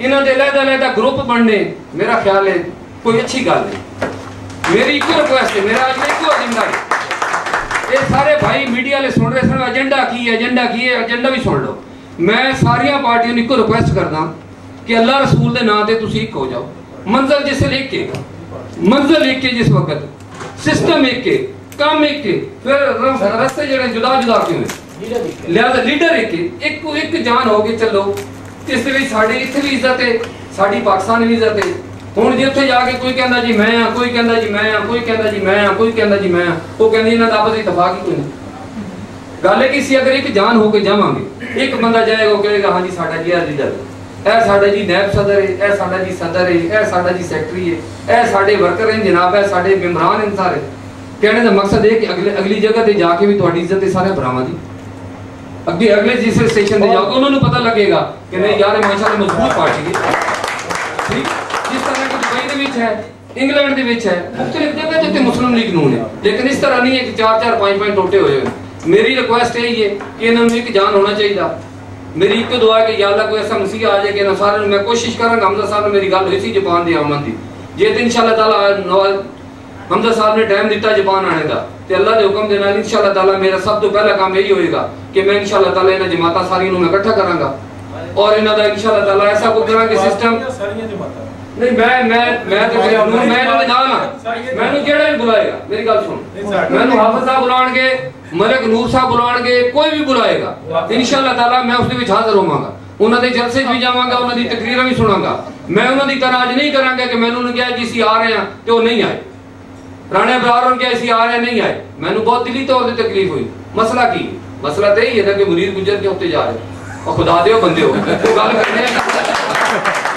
ਇਹਨਾਂ ਦੇ ਲਹਿਦਾ ਲਹਿਦਾ ਗਰੁੱਪ ਬਣਨੇ ਮੇਰਾ ਖਿਆਲ ਹੈ ਕੋਈ ਅੱਛੀ ਗੱਲ ਨਹੀਂ ਮੇਰੀ ਇੱਕੋ ਰਿਕੁਐਸਟ ਹੈ ਮੇਰਾ ਅੱਜ ਇੱਕੋ ਏਜੰਡਾ ਹੈ ਇਹ ਸਾਰੇ ਭਾਈ ਮੀਡੀਆ ਵਾਲੇ ਸੁਣ ਰਹੇ ਸਨ ਏਜੰਡਾ ਕੀ ਹੈ ਏਜੰਡਾ ਕੀ ਹੈ ਏਜੰਡਾ ਵੀ ਸੁਣ ਲਓ ਮੈਂ ਸਾਰੀਆਂ ਪਾਰਟੀਆਂ ਨੂੰ ਇੱਕੋ ਰਿਕੁਐਸਟ ਕਰਦਾ ਕਿ ਅੱਲਾ ਰਸੂਲ ਦੇ ਨਾਂ ਤੇ ਤੁਸੀਂ ਇੱਕ ਹੋ ਜਾਓ ਮੰਜ਼ਲ ਜਿਸ ਲਈ ਇੱਕ ਹੈ ਮੰਜ਼ਲ ਇੱਕ ਹੈ ਜਿਸ ਵਕਤ ਸਿਸਟਮ ਇੱਕ ਹੈ ਕੰਮ ਇੱਕ ਹੈ ਫਿਰ ਰ- ਰਸਤੇ ਜਿਹੜੇ ਜੁਦਾ ਜੁਦਾ ਕਿਉਂ ਨੇ ਲਿਆਦਾ ਲੀਡਰ ਇੱਕ ਹੈ ਇੱਕ ਇੱਕ ਜਾਨ ਹੋ ਕੇ ਚੱਲੋ ਇਸ ਦੇ ਵਿੱਚ ਸਾਡੀ ਇੱਥੇ ਵੀ ਇੱਜ਼ਤ ਹੈ ਸਾਡੀ ਪਾਕਿਸਤਾਨ ਵੀ ਇੱਜ਼ਤ ਹੈ ਹੁਣ ਜੇ ਉੱਥੇ ਜਾ ਕੇ ਕੋਈ ਕਹਿੰਦਾ ਜੀ ਮੈਂ ਆ ਕੋਈ ਕਹਿੰਦਾ ਜੀ ਮੈਂ ਆ ਕੋਈ ਕਹਿੰਦਾ ਜੀ ਮੈਂ ਆ ਕੋਈ ਕਹਿੰਦਾ ਜੀ ਮੈਂ ਆ ਉਹ ਕਹਿੰਦੀ ਇਹਨਾਂ ਦਾ ਆਪਸ ਵਿੱਚ ਇਤਫਾਕ ਹੀ ਕੋਈ ਨਹੀਂ ਗੱਲ ਇਹ ਕਿ ਸੀ ਅਗਰ ਇੱਕ ਜਾਨ ਹੋ ਕੇ ਜਾਵਾਂਗੇ ਇੱਕ ਬੰਦਾ ਜਾਏਗਾ ਉਹ ਕਹੇਗਾ ਹਾਂਜੀ ਸਾਡਾ ਜੀ ਇਹ ਲੀਡਰ ਇਹ ਸਾਡਾ ਜੀ ਨੈਬ ਸਦਰ ਹੈ, ਇਹ ਸਾਡਾ ਜੀ ਸਦਰ ਹੈ, ਇਹ ਸਾਡਾ ਜੀ ਸੈਕਟਰੀ ਹੈ, ਇਹ ਸਾਡੇ ਵਰਕਰ ਹਨ ਜਨਾਬ, ਇਹ ਸਾਡੇ ਮੈਂਬਰਾਂ ਹਨ ਸਾਰੇ। ਕਹਿਣੇ ਦਾ ਮਕਸਦ ਇਹ ਕਿ ਅਗਲੇ ਅਗਲੀ ਜਗ੍ਹਾ ਤੇ ਜਾ ਕੇ ਵੀ ਤੁਹਾਡੀ ਇੱਜ਼ਤ ਹੈ ਸਾਰੇ ਭਰਾਵਾਂ ਦੀ। ਅੱਗੇ ਅਗਲੇ ਜਿਸ ਸਟੇਸ਼ਨ ਤੇ ਜਾਓਗੇ, ਉਹਨਾਂ ਨੂੰ ਪਤਾ ਲੱਗੇਗਾ ਕਿ ਨਹੀਂ, ਯਾਰ, ਇਹ ਮਾਸ਼ਾਅੱਲਾ ਮਜ਼ਬੂਤ ਪਾਰਟੀ ਹੈ। ਠੀਕ? ਜਿਸ ਤਰ੍ਹਾਂ ਕਿ ਦੁਬਈ ਦੇ ਵਿੱਚ ਹੈ, ਇੰਗਲੈਂਡ ਦੇ ਵਿੱਚ ਹੈ, ਮੁxtਲਿਫ ਜਗ੍ਹਾ ਤੇ ਉੱਤੇ ਮੁਸਲਿਮ ਲੀਗ ਨੂੰ ਨੇ ਲੇਕਿਨ ਇਸ ਤਰ੍ਹਾਂ ਨਹੀਂ ਹੈ ਕਿ ਚਾਰ ਚਾਰ, ਪੰਜ ਪੰਜ ਟੋਟੇ ਹੋਏ ਹੋਏ ਮੇਰੀ ਰਿਕੁਐਸਟ ਇਹ ਹੈ ਕਿ ਇਹਨਾਂ ਨੂੰ ਇੱਕ ਜਾਨ ਹੋਣਾ ਚਾਹੀਦਾ। ਮੇਰੀ ਇੱਕ ਦੁਆ ਹੈ ਕਿ ਯਾ ਅੱਲਾ ਕੋਈ ਐਸਾ ਮਸੀਹ ਆ ਜਾਏ ਕਿ ਇਹਨਾਂ ਸਾਰਿਆਂ ਨੂੰ ਮੈਂ ਕੋਸ਼ਿਸ਼ ਕਰਾਂਗਾ ਹਮਜ਼ਾ ਸਾਹਿਬ ਨਾਲ ਮੇਰੀ ਗੱਲ ਹੋਈ ਸੀ ਜਾਪਾਨ ਦੀ ਆਮਦ ਦੀ ਜੇ ਤੇ ਇਨਸ਼ਾਅੱਲਾ ਤਾਲਾ ਨਵਾਜ਼ ਹਮਜ਼ਾ ਸਾਹਿਬ ਨੇ ਟਾਈਮ ਦਿੱਤਾ ਜਾਪਾਨ ਆਣੇ ਦਾ ਤੇ ਅੱਲਾ ਦੇ ਹੁਕਮ ਦੇ ਨਾਲ ਇਨਸ਼ਾਅੱਲਾ ਤਾਲਾ ਮੇਰਾ ਸਭ ਤੋਂ ਪਹਿਲਾ ਕੰਮ ਇਹੀ ਹੋਏਗਾ ਕਿ ਮੈਂ ਇਨਸ਼ਾਅੱਲਾ ਤਾਲਾ ਇਹਨਾਂ ਜਮਾਤਾਂ ਸਾਰੀਆਂ ਨੂੰ ਮੈਂ ਇਕੱਠਾ ਕਰਾਂਗਾ ਔਰ ਇਹਨਾਂ ਦਾ ਇਨਸ਼ਾਅੱਲਾ ਤਾਲਾ ਐਸਾ ਕੋਈ ਕਰਾਂਗੇ ਸਿਸਟਮ ਨਹੀਂ ਮੈਂ ਮੈਂ ਮੈਂ ਤੇ ਫਿਰ ਨੂੰ ਮੈਂ ਇਹਨਾਂ ਦੇ ਨਾਲ ਆ ਮੈਨੂੰ ਜਿਹੜਾ ਵੀ ਬੁਲਾਏਗਾ ਮੇਰੀ ਗੱਲ ਸੁਣ ਮੈਨੂੰ ਹਾਫਿਜ਼ ਸਾਹਿਬ ਬੁਲਾਣਗੇ ਮਲਕ ਨੂਰ ਸਾਹਿਬ ਬੁਲਾਣਗੇ ਕੋਈ ਵੀ ਬੁਲਾਏਗਾ। ਇਨਸ਼ਾਅੱਲਾ ਤਾਲਾ ਮੈਂ ਉਸ ਦੇ ਵਿੱਚ ਹਾਜ਼ਰ ਹੋਵਾਂਗਾ। ਉਹਨਾਂ ਦੇ ਜਲਸੇ 'ਚ ਵੀ ਜਾਵਾਂਗਾ, ਉਹਨਾਂ ਦੀ ਤਕਰੀਰਾਂ ਵੀ ਸੁਣਾਂਗਾ। ਮੈਂ ਉਹਨਾਂ ਦੀ ਤਰਾਜ ਨਹੀਂ ਕਰਾਂਗਾ ਕਿ ਮੈਨੂੰ ਉਹਨੇ ਕਿਹਾ ਜੀ ਅਸੀਂ ਆ ਰਹੇ ਹਾਂ ਤੇ ਉਹ ਨਹੀਂ ਆਏ। ਰਾਣੇ ਬਰਾਰ ਨੂੰ ਕਿਹਾ ਅਸੀਂ ਆ ਰਹੇ ਨਹੀਂ ਆਏ। ਮੈਨੂੰ ਬਹੁਤ ਦਿਲੀ ਤੌਰ ਤੇ ਤਕਲੀਫ ਹੋਈ। ਮਸਲਾ ਕੀ? ਮਸਲਾ ਤੇ ਇਹ ਹੈ ਨਾ ਕਿ ਮੁਰੀਦ ਗੁਜਰ ਕੇ ਉੱਤੇ ਜਾ ਰਹੇ। ਉਹ ਖੁਦਾ ਦਿਓ, ਬੰਦੇ ਹੋ ਗੱਲ ਕਰਦੇ ਕੋਈ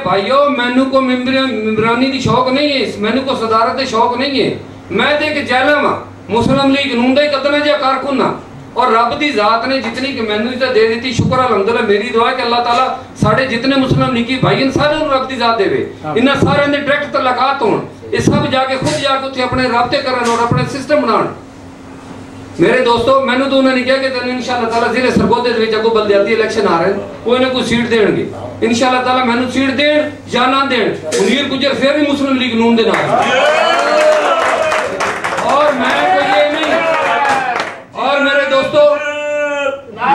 ਭਾਈਓ ਮੈਨੂੰ ਕੋ ਮਿੰਬਰਾਨੀ ਦੀ ਸ਼ੌਕ ਨਹੀਂ ਹੈ ਮੈਨੂੰ ਕੋ ਸਦਾਰਤ ਦੇ ਸ਼ੌਕ ਨਹੀਂ ਹੈ ਮੈਂ ਤੇ ਇੱਕ ਜੈਲਮ ਆ ਮੁਸਲਿਮ ਲੀਗ ਨੂੰ ਦਾ ਹੀ ਕਦਮ ਹੈ ਜਾਂ ਕਾਰਕੁਨ ਆ ਔਰ ਰੱਬ ਦੀ ਜ਼ਾਤ ਨੇ ਜਿਤਨੀ ਕਿ ਮੈਨੂੰ ਤਾਂ ਦੇ ਦਿੱਤੀ ਸ਼ੁਕਰ ਅਲਹਮਦੁਲਿਲਾ ਮੇਰੀ ਦੁਆ ਹੈ ਕਿ ਅੱਲਾਹ ਤਾਲਾ ਸਾਡੇ ਜਿਤਨੇ ਮੁਸਲਿਮ ਲੀਗੀ ਭਾਈ ਹਨ ਸਾਰਿਆਂ ਨੂੰ ਰੱਬ ਦੀ ਜ਼ਾਤ ਦੇਵੇ ਇਹਨਾਂ ਸਾਰਿਆਂ ਦੇ ਡਾਇਰੈਕਟ ਤਲਕਾਤ ਹੋਣ ਇਹ ਸਭ ਜਾ ਕੇ ਖੁਦ ਜਾ ਕੇ ਉੱਥੇ ਆਪਣੇ ਰਾਬਤੇ ਕਰਨ ਮੇਰੇ ਦੋਸਤੋ ਮੈਨੂੰ ਤਾਂ ਉਹਨਾਂ ਨੇ ਕਿਹਾ ਕਿ ਤੈਨੂੰ ਇਨਸ਼ਾਅੱਲਾ ਤਾਲਾ ਜ਼ਿਲ੍ਹੇ ਸਰਗੋਦੇ ਦੇ ਵਿੱਚ ਅੱਗੋਂ ਬਲਦਿਆਤੀ ਇਲੈਕਸ਼ਨ ਆ ਰਹੇ ਨੇ ਕੋਈ ਨਾ ਕੋਈ ਸੀਟ ਦੇਣਗੇ ਇਨਸ਼ਾਅੱਲਾ ਤਾਲਾ ਮੈਨੂੰ ਸੀਟ ਦੇਣ ਜਾਂ ਨਾ ਦੇਣ ਮੁਨੀਰ ਗੁਜਰ ਫਿਰ ਵੀ ਮੁਸਲਿਮ ਲੀਗ ਨੂਨ ਦੇ ਨਾਲ ਔਰ ਮੈਂ ਕੋਈ ਇਹ ਨਹੀਂ ਔਰ ਮੇਰੇ ਦੋਸਤੋ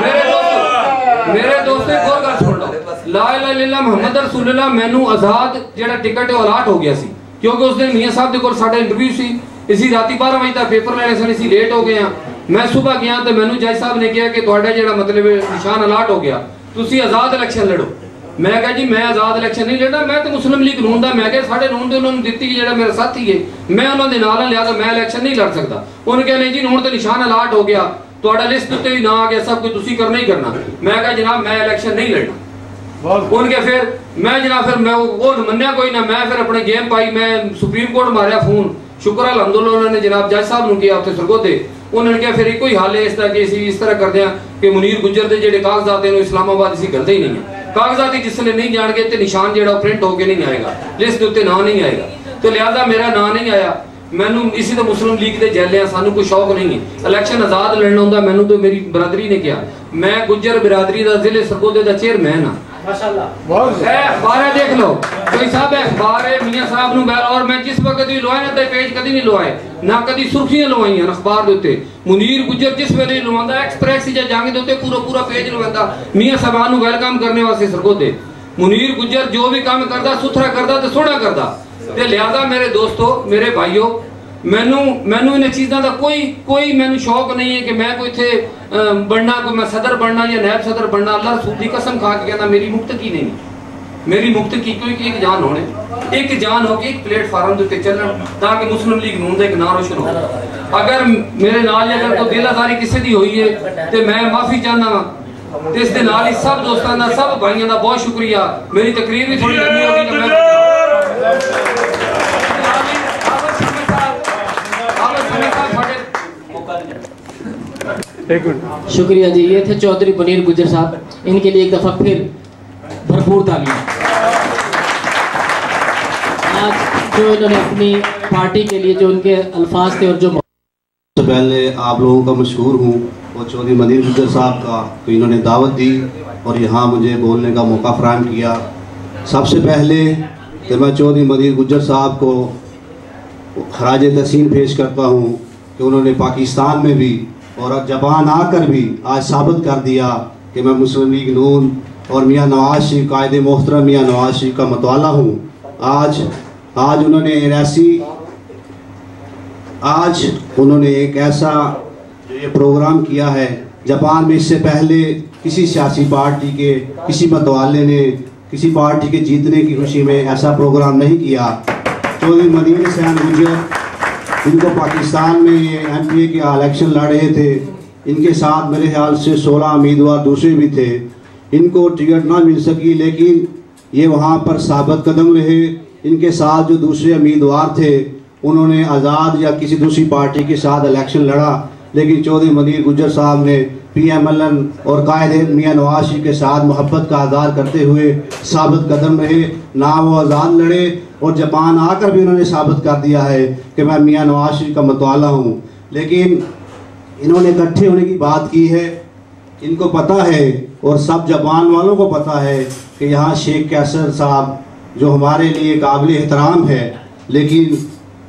ਮੇਰੇ ਦੋਸਤੋ ਮੇਰੇ ਦੋਸਤੋ ਇੱਕ ਹੋਰ ਗੱਲ ਸੁਣ ਲਓ ਲਾ ਇਲਾਹਾ ਇਲੱਲਾ ਮੁਹੰਮਦ ਰਸੂਲullah ਮੈਨੂੰ ਆਜ਼ਾਦ ਜਿਹੜਾ ਟਿਕਟ ਹੈ ਉਹ ਅਲਾਟ ਹੋ ਗਿਆ ਸੀ ਕਿਉਂਕਿ ਉਸ ਦਿਨ ਮੀਆਂ ਸਾਹਿਬ ਦੇ ਕੋਲ ਸਾਡਾ ਇੰਟਰਵਿਊ ਸੀ ਅਸੀਂ ਰਾਤੀ 12 ਵਜੇ ਤੱਕ ਪੇਪਰ ਲੈਣੇ ਸਨ ਅਸੀਂ ਲੇਟ ਹੋ ਗਏ ਆ ਮੈਂ ਸਵੇਰ ਗਿਆ ਤੇ ਮੈਨੂੰ ਜੱਜ ਸਾਹਿਬ ਨੇ ਕਿਹਾ ਕਿ ਤੁਹਾਡਾ ਜਿਹੜਾ ਮਤਲਬ ਨਿਸ਼ਾਨ ਅਲਾਟ ਹੋ ਗਿਆ ਤੁਸੀਂ ਆਜ਼ਾਦ ਇਲੈਕਸ਼ਨ ਲੜੋ ਮੈਂ ਕਿਹਾ ਜੀ ਮੈਂ ਆਜ਼ਾਦ ਇਲੈਕਸ਼ਨ ਨਹੀਂ ਲੜਨਾ ਮੈਂ ਤਾਂ ਮੁਸਲਿਮ ਲੀਗ ਨੂਨ ਦਾ ਮੈਂ ਕਿਹਾ ਸਾਡੇ ਨੂਨ ਦੇ ਉਹਨਾਂ ਨੂੰ ਦਿੱਤੀ ਜਿਹੜਾ ਮੇਰਾ ਸਾਥੀ ਹੈ ਮੈਂ ਉਹਨਾਂ ਦੇ ਨਾਲ ਲਿਆ ਤਾਂ ਮੈਂ ਇਲੈਕਸ਼ਨ ਨਹੀਂ ਲੜ ਸਕਦਾ ਉਹਨੇ ਕਿਹਾ ਨਹੀਂ ਜੀ ਹੁਣ ਤਾਂ ਨਿਸ਼ਾਨ ਅਲਾਟ ਹੋ ਗਿਆ ਤੁਹਾਡਾ ਲਿਸਟ ਉੱਤੇ ਵੀ ਨਾ ਆ ਗਿਆ ਸਭ ਕੁਝ ਤੁਸੀਂ ਕਰਨਾ ਹੀ ਕਰਨਾ ਮੈਂ ਕਿਹਾ ਜਨਾਬ ਮੈਂ ਇਲੈਕਸ਼ਨ ਨਹੀਂ ਲੜਨਾ ਉਹਨੇ ਕਿਹਾ ਫਿਰ ਮੈਂ ਜਨਾਬ ਫਿਰ ਮੈਂ ਉਹ ਉਹ ਮੰਨਿਆ ਕੋਈ ਨਾ ਮੈਂ ਫਿਰ ਆਪਣੇ ਗੇਮ ਪਾਈ ਮੈਂ ਸੁਪਰੀਮ ਕੋਰਟ ਮਾਰਿਆ ਫੋਨ ਸ਼ੁਕਰ ਅਲਹਮਦੁਲਿਲਾ ਉਹਨਾਂ ਨੇ ਜਨਾਬ ਜੱਜ ਸਾਹਿਬ ਨੂੰ ਕਿਹਾ ਉੱਥੇ ਸਰਗੋਦੇ ਉਹਨਾਂ ਨੇ ਕਿਹਾ ਫਿਰ ਇੱਕੋ ਹੀ ਹੱਲ ਹੈ ਇਸ ਦਾ ਕਿ ਅਸੀਂ ਇਸ ਤਰ੍ਹਾਂ ਕਰਦੇ ਹਾਂ ਕਿ ਮੁਨੀਰ ਗੁੱਜਰ ਦੇ ਜਿਹੜੇ ਕਾਗਜ਼ਾਤ ਇਹਨੂੰ ਇਸਲਾਮਾਬਾਦ ਅਸੀਂ ਕਰਦੇ ਹੀ ਨਹੀਂ ਹੈ ਕਾਗਜ਼ਾਤ ਹੀ ਜਿਸ ਨੇ ਨਹੀਂ ਜਾਣਗੇ ਤੇ ਨਿਸ਼ਾਨ ਜਿਹੜਾ ਉਹ ਪ੍ਰਿੰਟ ਹੋ ਕੇ ਨਹੀਂ ਆਏਗਾ ਲਿਸਟ ਦੇ ਉੱਤੇ ਨਾਂ ਨਹੀਂ ਆਏਗਾ ਤੇ ਲਿਆਦਾ ਮੇਰਾ ਨਾਂ ਨਹੀਂ ਆਇਆ ਮੈਨੂੰ ਇਸੇ ਤੋਂ ਮੁਸਲਿਮ ਲੀਗ ਦੇ ਜੈਲੇ ਆ ਸਾਨੂੰ ਕੋਈ ਸ਼ੌਕ ਨਹੀਂ ਹੈ ਇਲੈਕਸ਼ਨ ਆਜ਼ਾਦ ਲੜਨਾ ਹੁੰਦਾ ਮੈਨੂੰ ਤੇ ਮੇਰੀ ਬਰਾਦਰੀ ਨੇ ਕਿਹਾ ਮੈਂ ਗੁੱਜਰ ਬਰਾਦਰੀ ਦਾ ਜ਼ਿਲ੍ਹੇ ਸਰਗੋਦੇ ਦਾ ਚੇਅਰਮੈਨ ਹਾਂ ਇਹ ਅਖਬਾਰ ਹੈ ਦੇਖ ਲਓ ਕੋਈ ਸਾਹਿਬ ਇਹ ਅਖਬਾਰ ਹੈ ਮੀਆਂ ਸਾਹਿਬ ਨੂੰ ਬੈਲ ਔਰ ਮੈਂ ਜਿਸ ਵਕਤ ਵੀ ਲਵਾਇਆ ਨਾ ਤੇ ਪੇਜ ਕਦੀ ਨਹੀਂ ਲਵਾਏ ਨਾ ਕਦੀ ਸੁਰਖੀਆਂ ਲਵਾਈਆਂ ਅਖਬਾਰ ਦੇ ਉੱਤੇ ਮੁਨੀਰ ਗੁੱਜਰ ਜਿਸ ਵੇਲੇ ਲਵਾਉਂਦਾ ਐਕਸਪ੍ਰੈਸ ਜਾਂ ਜਾਂਗੇ ਦੇ ਉੱਤੇ ਪੂਰਾ ਪੂਰਾ ਪੇਜ ਲਵਾਉਂਦਾ ਮੀਆਂ ਸਾਹਿਬਾਨ ਨੂੰ ਵੈਲਕਮ ਕਰਨੇ ਵਾਸਤੇ ਸਰਗੋਦੇ ਮੁਨੀਰ ਗੁੱਜਰ ਜੋ ਵੀ ਕੰਮ ਕਰਦਾ ਸੁਥਰਾ ਕਰਦਾ ਤੇ ਸੋਹਣਾ ਕਰਦਾ ਤੇ ਲਿਆਦਾ ਮੇਰੇ ਦੋਸਤੋ ਮੇਰੇ ਭਾਈਓ ਮੈਨੂੰ ਮੈਨੂੰ ਇਹਨਾਂ ਚੀਜ਼ਾਂ ਦਾ ਕੋਈ ਕੋਈ ਮੈਨੂੰ ਸ਼ੌਕ ਨਹੀਂ ਹੈ ਕਿ ਮੈਂ ਕੋਈ ਇੱਥੇ ਅਮ, ਬਣਨਾ ਕੋਈ ਮੈਂ ਸਦਰ ਬਣਨਾ ਜਾਂ ਨਾਇਬ ਸਦਰ ਬਣਨਾ ਅੱਲਾਹ ਰਸੂਲ ਦੀ ਕਸਮ ਖਾ ਕੇ ਕਹਿੰਦਾ ਮੇਰੀ ਮੁਕਤ ਕੀ ਨਹੀਂ ਮੇਰੀ ਮੁਕਤ ਕੀ ਕੋਈ ਇੱਕ ਜਾਨ ਹੋਣੇ ਇੱਕ ਜਾਨ ਹੋ ਕੇ ਇੱਕ ਪਲੇਟਫਾਰਮ ਦੇ ਉੱਤੇ ਚੱਲਣ ਤਾਂ ਕਿ ਮੁਸਲਿਮ ਲੀਗ ਨੂਨ ਦਾ ਇੱਕ ਨਾਂ ਰੋਸ਼ਨ ਹੋ ਅਗਰ ਮੇਰੇ ਨਾਲ ਹੀ ਅਗਰ ਕੋਈ ਦਿਲਾਜ਼ਾਰੀ ਕਿਸੇ ਦੀ ਹੋਈ ਹੈ ਤੇ ਮੈਂ ਮਾਫੀ ਚਾਹੁੰਦਾ ਹਾਂ ਤੇ ਇਸ ਦੇ ਨਾਲ ਹੀ ਸਭ ਦੋਸਤਾਂ ਦਾ ਸਭ ਭਾਈਆਂ ਦਾ ਬਹੁਤ ਸ਼ੁਕਰੀਆ ਮੇਰੀ ਤਕਰੀਰ ਵੀ ਥੋੜੀ ਲੰਮੀ ਹੋ ਗਈ ਕਿ ਮੈਂ शुक्रिया जी ये थे चौधरी मुनीर गुजर साहब। इनके लिए एक दफ़ा फिर भरपूर तालियाँ। आज जो इन्होंने अपनी पार्टी के लिए जो उनके अल्फाज थे और जो सबसे पहले आप लोगों का मशहूर हूँ और चौधरी मदीर गुजर साहब का तो इन्होंने दावत दी और यहाँ मुझे बोलने का मौका फराहम किया। सबसे पहले तो मैं चौधरी मदीर गुजर साहब को खराज तहसीन पेश करता हूँ कि उन्होंने पाकिस्तान में भी और जापान आकर भी आज साबित कर दिया कि मैं मुस्लिम लीग नून और मियाँ नवाज़ शरीफ, कायद मोहतरम मियाँ नवाज़ शरीफ का मतवाला हूँ। आज आज उन्होंने ऐसी, आज उन्होंने एक ऐसा जो ये प्रोग्राम किया है, जापान में इससे पहले किसी सियासी पार्टी के, किसी मतवाले ने, किसी पार्टी के जीतने की खुशी में ऐसा प्रोग्राम नहीं किया। चौधरी मदीन हुसैन गुजर इनको पाकिस्तान में ये एम पी ए के इलेक्शन लड़ रहे थे। इनके साथ मेरे ख्याल से सोलह उम्मीदवार दूसरे भी थे। इनको टिकट ना मिल सकी, लेकिन ये वहाँ पर साबित कदम रहे। इनके साथ जो दूसरे उम्मीदवार थे, उन्होंने आज़ाद या किसी दूसरी पार्टी के साथ इलेक्शन लड़ा। लेकिन चौधरी मदीर गुजर साहब ने पी एम एल एन और कायद मियाँ नवाज़ के साथ मोहब्बत का आधार करते हुए साबित कदम रहे। ना वो आज़ाद लड़े और जापान आकर भी उन्होंने साबित कर दिया है कि मैं मियाँ नवाज़ शरीफ का मतवाला हूँ। लेकिन इन्होंने इकट्ठे होने की बात की है। इनको पता है और सब जापान वालों को पता है कि यहाँ शेख कैसर साहब जो हमारे लिए काबिल एहतराम है, लेकिन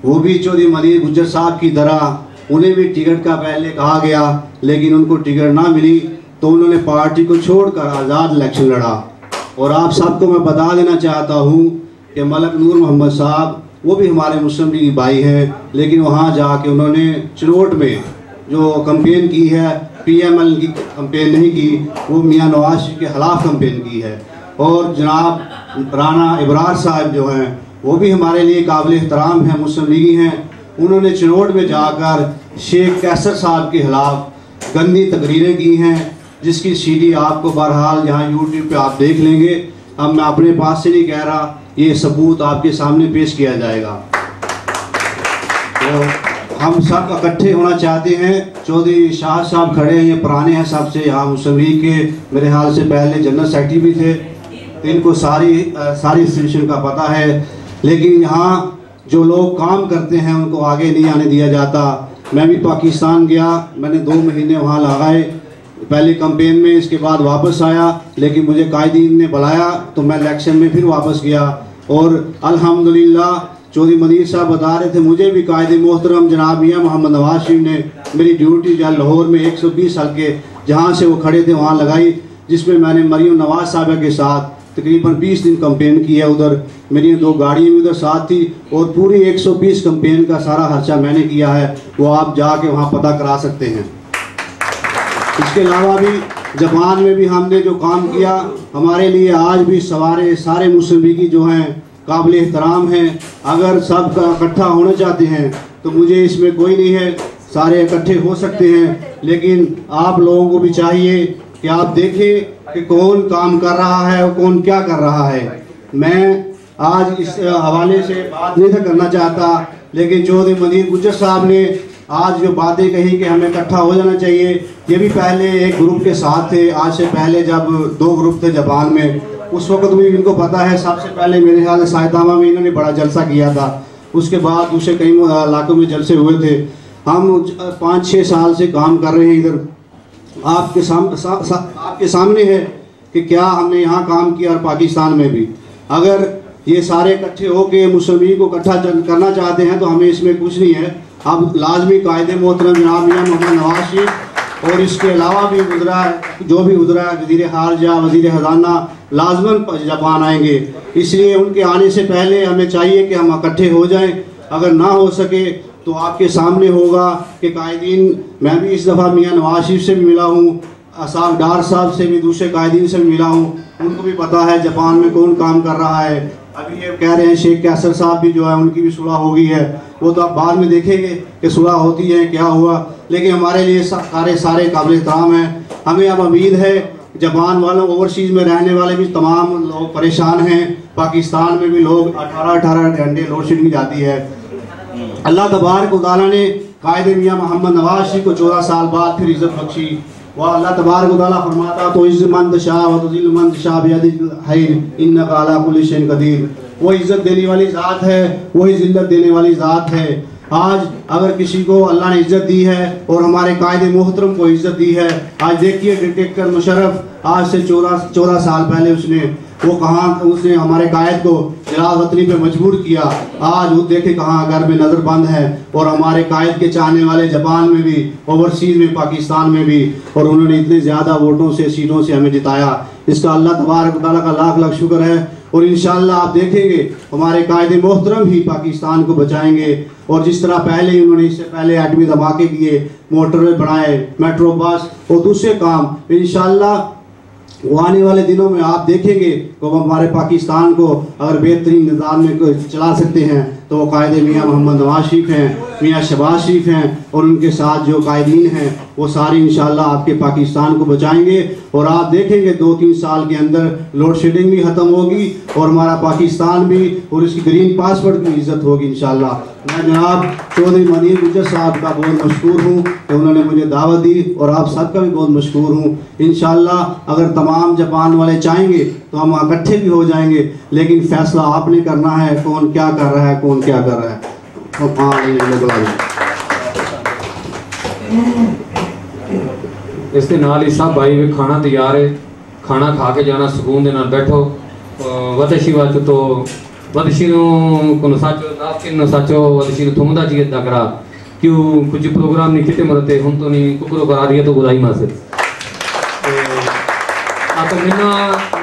वो भी चौधरी मदीर गुजर साहब की तरह उन्हें भी टिकट का पहले कहा गया, लेकिन उनको टिकट ना मिली तो उन्होंने पार्टी को छोड़कर आज़ाद इलेक्शन लड़ा। और आप सबको मैं बता देना चाहता हूँ कि मलक नूर मोहम्मद साहब, वो भी हमारे मुस्लिम लीग भाई हैं, लेकिन वहाँ जाके उन्होंने चिरोट में जो कंपेन की है पीएमएल की कंपेन नहीं की, वो मियाँ नवाज़ के खिलाफ कंपेन की है। और जनाब राना इबरार साहब जो हैं, वो भी हमारे लिए काबिल एहतराम हैं, मुस्लिम लीगी हैं। उन्होंने चिनोट में जाकर शेख कैसर साहब के खिलाफ गंदी तकरीरें की हैं, जिसकी सीडी आपको बहरहाल यहाँ यूट्यूब पे आप देख लेंगे। अब मैं अपने पास से नहीं कह रहा ये सबूत आपके सामने पेश किया जाएगा। तो हम सब इकट्ठे होना चाहते हैं। चौधरी शाह साहब खड़े हैं, ये पुराने हैं सबसे। यहाँ मुस्लिम लीग के मेरे हाल से पहले जनरल सेक्रेटरी भी थे। इनको सारी सारी सिचुएशन का पता है। लेकिन यहाँ जो लोग काम करते हैं, उनको आगे नहीं आने दिया जाता। मैं भी पाकिस्तान गया। मैंने दो महीने वहाँ लगाए। पहले कंपेन में, इसके बाद वापस आया। लेकिन मुझे कायदीन ने बुलाया तो मैं इलेक्शन में फिर वापस गया। और अल्हम्दुलिल्लाह, चौधरी मनीर साहब बता रहे थे, मुझे भी कायद मोहतरम जनाब मियाँ मोहम्मद नवाज़ शरीफ ने मेरी ड्यूटी जहाँ लाहौर में 120 साल के जहाँ से वो खड़े थे, वहाँ लगाई, जिसमें मैंने मरीम नवाज़ साहबा के साथ तकरीबन 20 दिन कंपेन की है उधर। मेरी दो गाड़ियाँ भी उधर साथ थी और पूरी 120 कंपेन का सारा खर्चा मैंने किया है, वो आप जाके वहाँ पता करा सकते हैं। इसके अलावा भी जापान में भी हमने जो काम किया, हमारे लिए आज भी सवारे सारे मुस्लिम लीगी जो हैं, काबिल एहतराम हैं। अगर सब इकट्ठा होना चाहते हैं तो मुझे इसमें कोई नहीं है, सारे इकट्ठे हो सकते हैं। लेकिन आप लोगों को भी चाहिए कि आप देखें कि कौन काम कर रहा है और कौन क्या कर रहा है। मैं आज इस हवाले से बात नहीं था करना चाहता, लेकिन चौधरी मदीर गुजर साहब ने आज जो बातें कही कि हमें इकट्ठा हो जाना चाहिए ये भी पहले एक ग्रुप के साथ थे। आज से पहले जब दो ग्रुप थे जापान में उस वक्त भी इनको पता है सबसे पहले मेरे ख्याल से में इन्होंने बड़ा जलसा किया था। उसके बाद दूसरे कई इलाकों में जलसे हुए थे। हम पाँच छः साल से काम कर रहे हैं इधर। आपके साम, सा, सा, आपके सामने है कि क्या हमने यहाँ काम किया और पाकिस्तान में भी। अगर ये सारे इकट्ठे होके मुस्लिम को इकट्ठा करना चाहते हैं तो हमें इसमें कुछ नहीं है। अब लाजमी कायदे मोहतरम जनाब मियाँ मोहम्मद नवाज़ शरीफ, और इसके अलावा भी गुजरा जो भी गुजरा वज़ीर खारजा, वज़ीर खजाना लाजमन जापान आएँगे। इसलिए उनके आने से पहले हमें चाहिए कि हम इकट्ठे हो जाएँ। अगर ना हो सके तो आपके सामने होगा कि कायदीन, मैं भी इस दफ़ा मियाँ नवाज़ शरीफ से भी मिला हूँ साहब डार साहब से भी, दूसरे कायदीन से भी मिला हूँ। उनको भी पता है जापान में कौन काम कर रहा है। अभी ये कह रहे हैं शेख कैसर साहब भी जो है, उनकी भी सुलह हो गई है। वो तो आप बाद में देखेंगे कि सुलह होती है, क्या हुआ। लेकिन हमारे लिए सारे सारे काबिल एहतराम हैं। हमें अब उम्मीद है जापान वालों, ओवरसीज़ में रहने वाले भी तमाम लोग परेशान हैं। पाकिस्तान में भी लोग अठारह अठारह घंटे लोड शेडिंग जाती है। अल्लाह तबारक उतारा ने कायद मियाँ मोहम्मद नवाज़ शरीफ को चौदह साल बाद फिर इज़्ज़त बख्शी। वह, अल्लाह तबारक उतारा फरमाता तो इज़्ज़मंद शाह व शाह बियदिल खैर, इन्नका अला कुल्लि शैइन कदीर। वो इज़्ज़त देने वाली ज़ात है, वही ज़िल्लत देने वाली ज़ात है। आज अगर किसी को अल्लाह ने इज़्ज़त दी है और हमारे कायद मोहतरम को इज़्ज़त दी है, आज देखिए डिटेक्टर मुशरफ आज से चौदह चौदह साल पहले उसने, वो कहाँ, उसने हमारे कायद को जलाल वतनी पे मजबूर किया। आज वो देखे कहाँ घर में नज़र बंद है और हमारे कायद के चाहने वाले जापान में भी ओवरसीज़ में, पाकिस्तान में भी, और उन्होंने इतने ज़्यादा वोटों से, सीटों से हमें जिताया। इसका अल्लाह तबारक का लाख लाख शुक्र है। और इन आप देखेंगे, हमारे कायदे मोहतरम ही पाकिस्तान को बचाएँगे। और जिस तरह पहले उन्होंने इससे पहले एटमी धमाके किए मोटरवे बनाए, मेट्रो, बस और दूसरे काम इन वो आने वाले दिनों में आप देखेंगे तो हमारे पाकिस्तान को अगर बेहतरीन निज़ाम में चला सकते हैं। तो कायदे मियाँ मोहम्मद नवाज़ शरीफ हैं, मियाँ शबाज शरीफ हैं और उनके साथ जो कायदीन हैं, वो सारी इन आपके पाकिस्तान को बचाएँगे और आप देखेंगे दो तीन साल के अंदर लोड शेडिंग भी ख़त्म होगी और हमारा पाकिस्तान भी और इसकी ग्रीन पासपोर्ट की इज़्ज़त होगी इन मैं जनाब चौधरी मनीर गुजर साहब का बहुत मशहूर हूँ कि उन्होंने मुझे दावत दी और आप सबका भी बहुत मशहूर हूँ। इन अगर तमाम जापान वाले चाहेंगे तो हम इकट्ठे भी हो जाएंगे लेकिन फैसला आपने करना है कौन क्या कर रहा है कौन क्या कर रहा है ਇਸ ਦੇ ਨਾਲ ਹੀ ਸਭ ਭਾਈ ਵੀ ਖਾਣਾ ਤਿਆਰ ਹੈ ਖਾਣਾ ਖਾ ਕੇ ਜਾਣਾ ਸਕੂਨ ਦੇ ਨਾਲ ਬੈਠੋ ਵਤਸ਼ੀ ਵਾਚ ਤੋਂ ਵਤਸ਼ੀ ਨੂੰ ਕੋਨ ਸਾਚੋ ਨਾਸਕਿਨ ਨੂੰ ਸਾਚੋ ਵਤਸ਼ੀ ਨੂੰ ਥੁਮਦਾ ਜੀ ਦਗਰਾ ਕਿਉਂ ਕੁਝ ਪ੍ਰੋਗਰਾਮ ਨਹੀਂ ਕਿਤੇ ਮਰਤੇ ਹੁਣ ਤੋਂ ਨਹੀਂ ਕੁਕਰੋ ਕਰਾ ਦਿਆ तो गुदाई मासे आता मिना मिना थुमदा जी काटी ਹੁਣ ਤੋਂ ਨਹੀਂ मीडिया सामू ਹੁਣ ਤੋਂ ਨਹੀਂ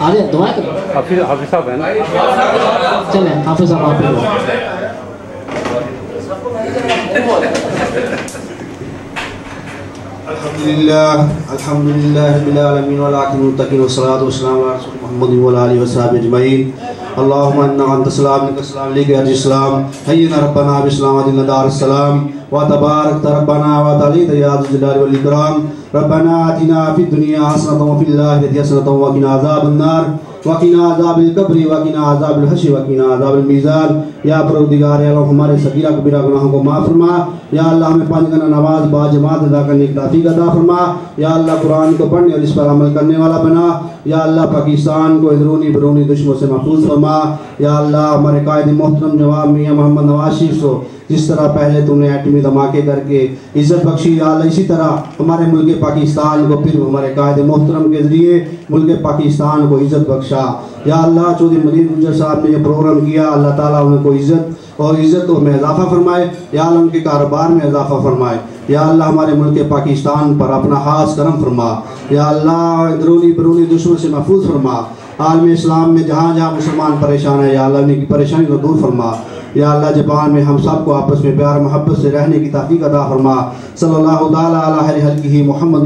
आ जाए दुआ करें। हाफिज हाफिज साहब है ना? चले हाफिज साहब आप अल्हम्दुलिल्लाह अल्हम्दुलिल्लाह रब्बिल आलमीन वल आखिर मुत्तकीन वस्सलातु वस्सलामु अला रसूल मुहम्मद व आलिहि वसहबिहि अजमईन अल्लाहुम्मा इन्ना अंत सलाम मिनका सलाम अलैका या इस्लाम। हय्यना रब्बना बिस्लाम दिल दार सलाम व तबारक रब्बना व तली या जलाल फिद दुनिया हसनतन व फिल आखिरति हसनतन व किना अज़ाबन नार वकीना आज़ाबिल कब्र वकीना आज़ाबिल हश्र वकीना आज़ाबिल मीज़ान या परवरदिगार अल्लाह हमारे सगीरा कबीरा गुनाहों को माफ़ फरमा या अल्लाह हमें पाँच गना नमाज़ बा अदा करने की तौफीक अता फरमा या अल्लाह कुरान को पढ़ने और इस पर अमल करने वाला बना या अल्लाह पाकिस्तान को इधरूनी बरूनी दुश्मनों से महफूज फरमा। या अल्लाह, हमारे कायद मोहतरम जवाब मियाँ मोहम्मद नवाज़ शरीफ को जिस तरह पहले तुमने एटमी धमाके करके इज़्ज़त बख्शी, या अल्लाह, इसी तरह हमारे मुल्क पाकिस्तान को फिर हमारे कायद मोहतरम के ज़रिए मुल्क पाकिस्तान को इज़्ज़त बख्शा। या अल्लाह चौधरी मजीद गुजर साहब ने यह प्रोग्राम किया, अल्लाह ताला उनको इज़्ज़त और इज़्ज़त में इजाफ़ा फरमाए। या उनके कारोबार में इजाफ़ा फरमाए। या अल्लाह हमारे मुल्क पाकिस्तान पर अपना खास करम फरमा। या अल्लाह अंदरूनी बरूनी दुश्मन से महफूज फरमा। आलम इस्लाम में जहाँ जहाँ मुसलमान परेशान है या अल्लाह उनकी परेशानी को दूर फरमा। या अल्लाह जबान में हम सबको आपस में प्यार मोहब्बत से रहने की तहफ़ी अदा फरमा। सल्लल्लाहु अलैहि मोहम्मद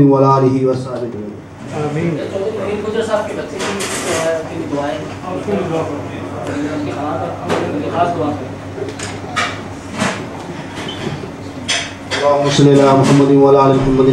वाली मोहम्मद मोहम्मद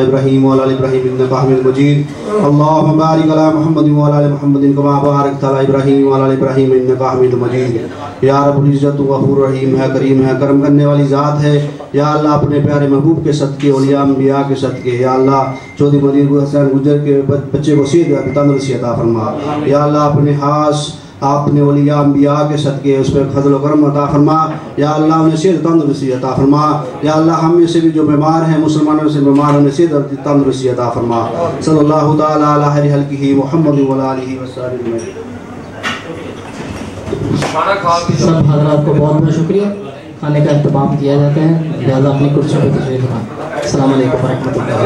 इब्राहिम इब्राहिम इन्नका हमीद मजीद अल्लाहुम्मा बारिक अला मोहम्मद मोहम्मद कमा बारकत अला इब्राहिम इब्राहिम इन्नका हमीद मजीद या रब्बुल इज़्ज़त गफूर रहीम है करीम है करम करने वाली ज़ात है या अल्लाह अपने प्यारे महबूब के सदके औलिया अम्बिया के सदके या अल्लाह चौधरी मदीर हसैन गुजर के बच्चे को सीध तंदुरुस्ती अता फरमा या अल्लाह अपने हास आपने वलिया अम्बिया के सदके उस पर फजल करम अता फरमा या अल्लाह उन्हें सेहत तंदुरुस्ती अता फरमा। या अल्लाह हम में से भी जो बीमार हैं मुसलमानों से बीमार उन्हें सेहत तंदुरुस्ती अता फरमा। सल्लल्लाहु ताला अला हल्की मोहम्मद वाली वसल्लम खाना खा के सब हजरात को बहुत बहुत शुक्रिया। खाने का अहतमाम किया जाता है। लिहाजा अपनी कुर्सी पर तशरीफ़ रखें। अस्सलाम वालेकुम वरहमतुल्लाह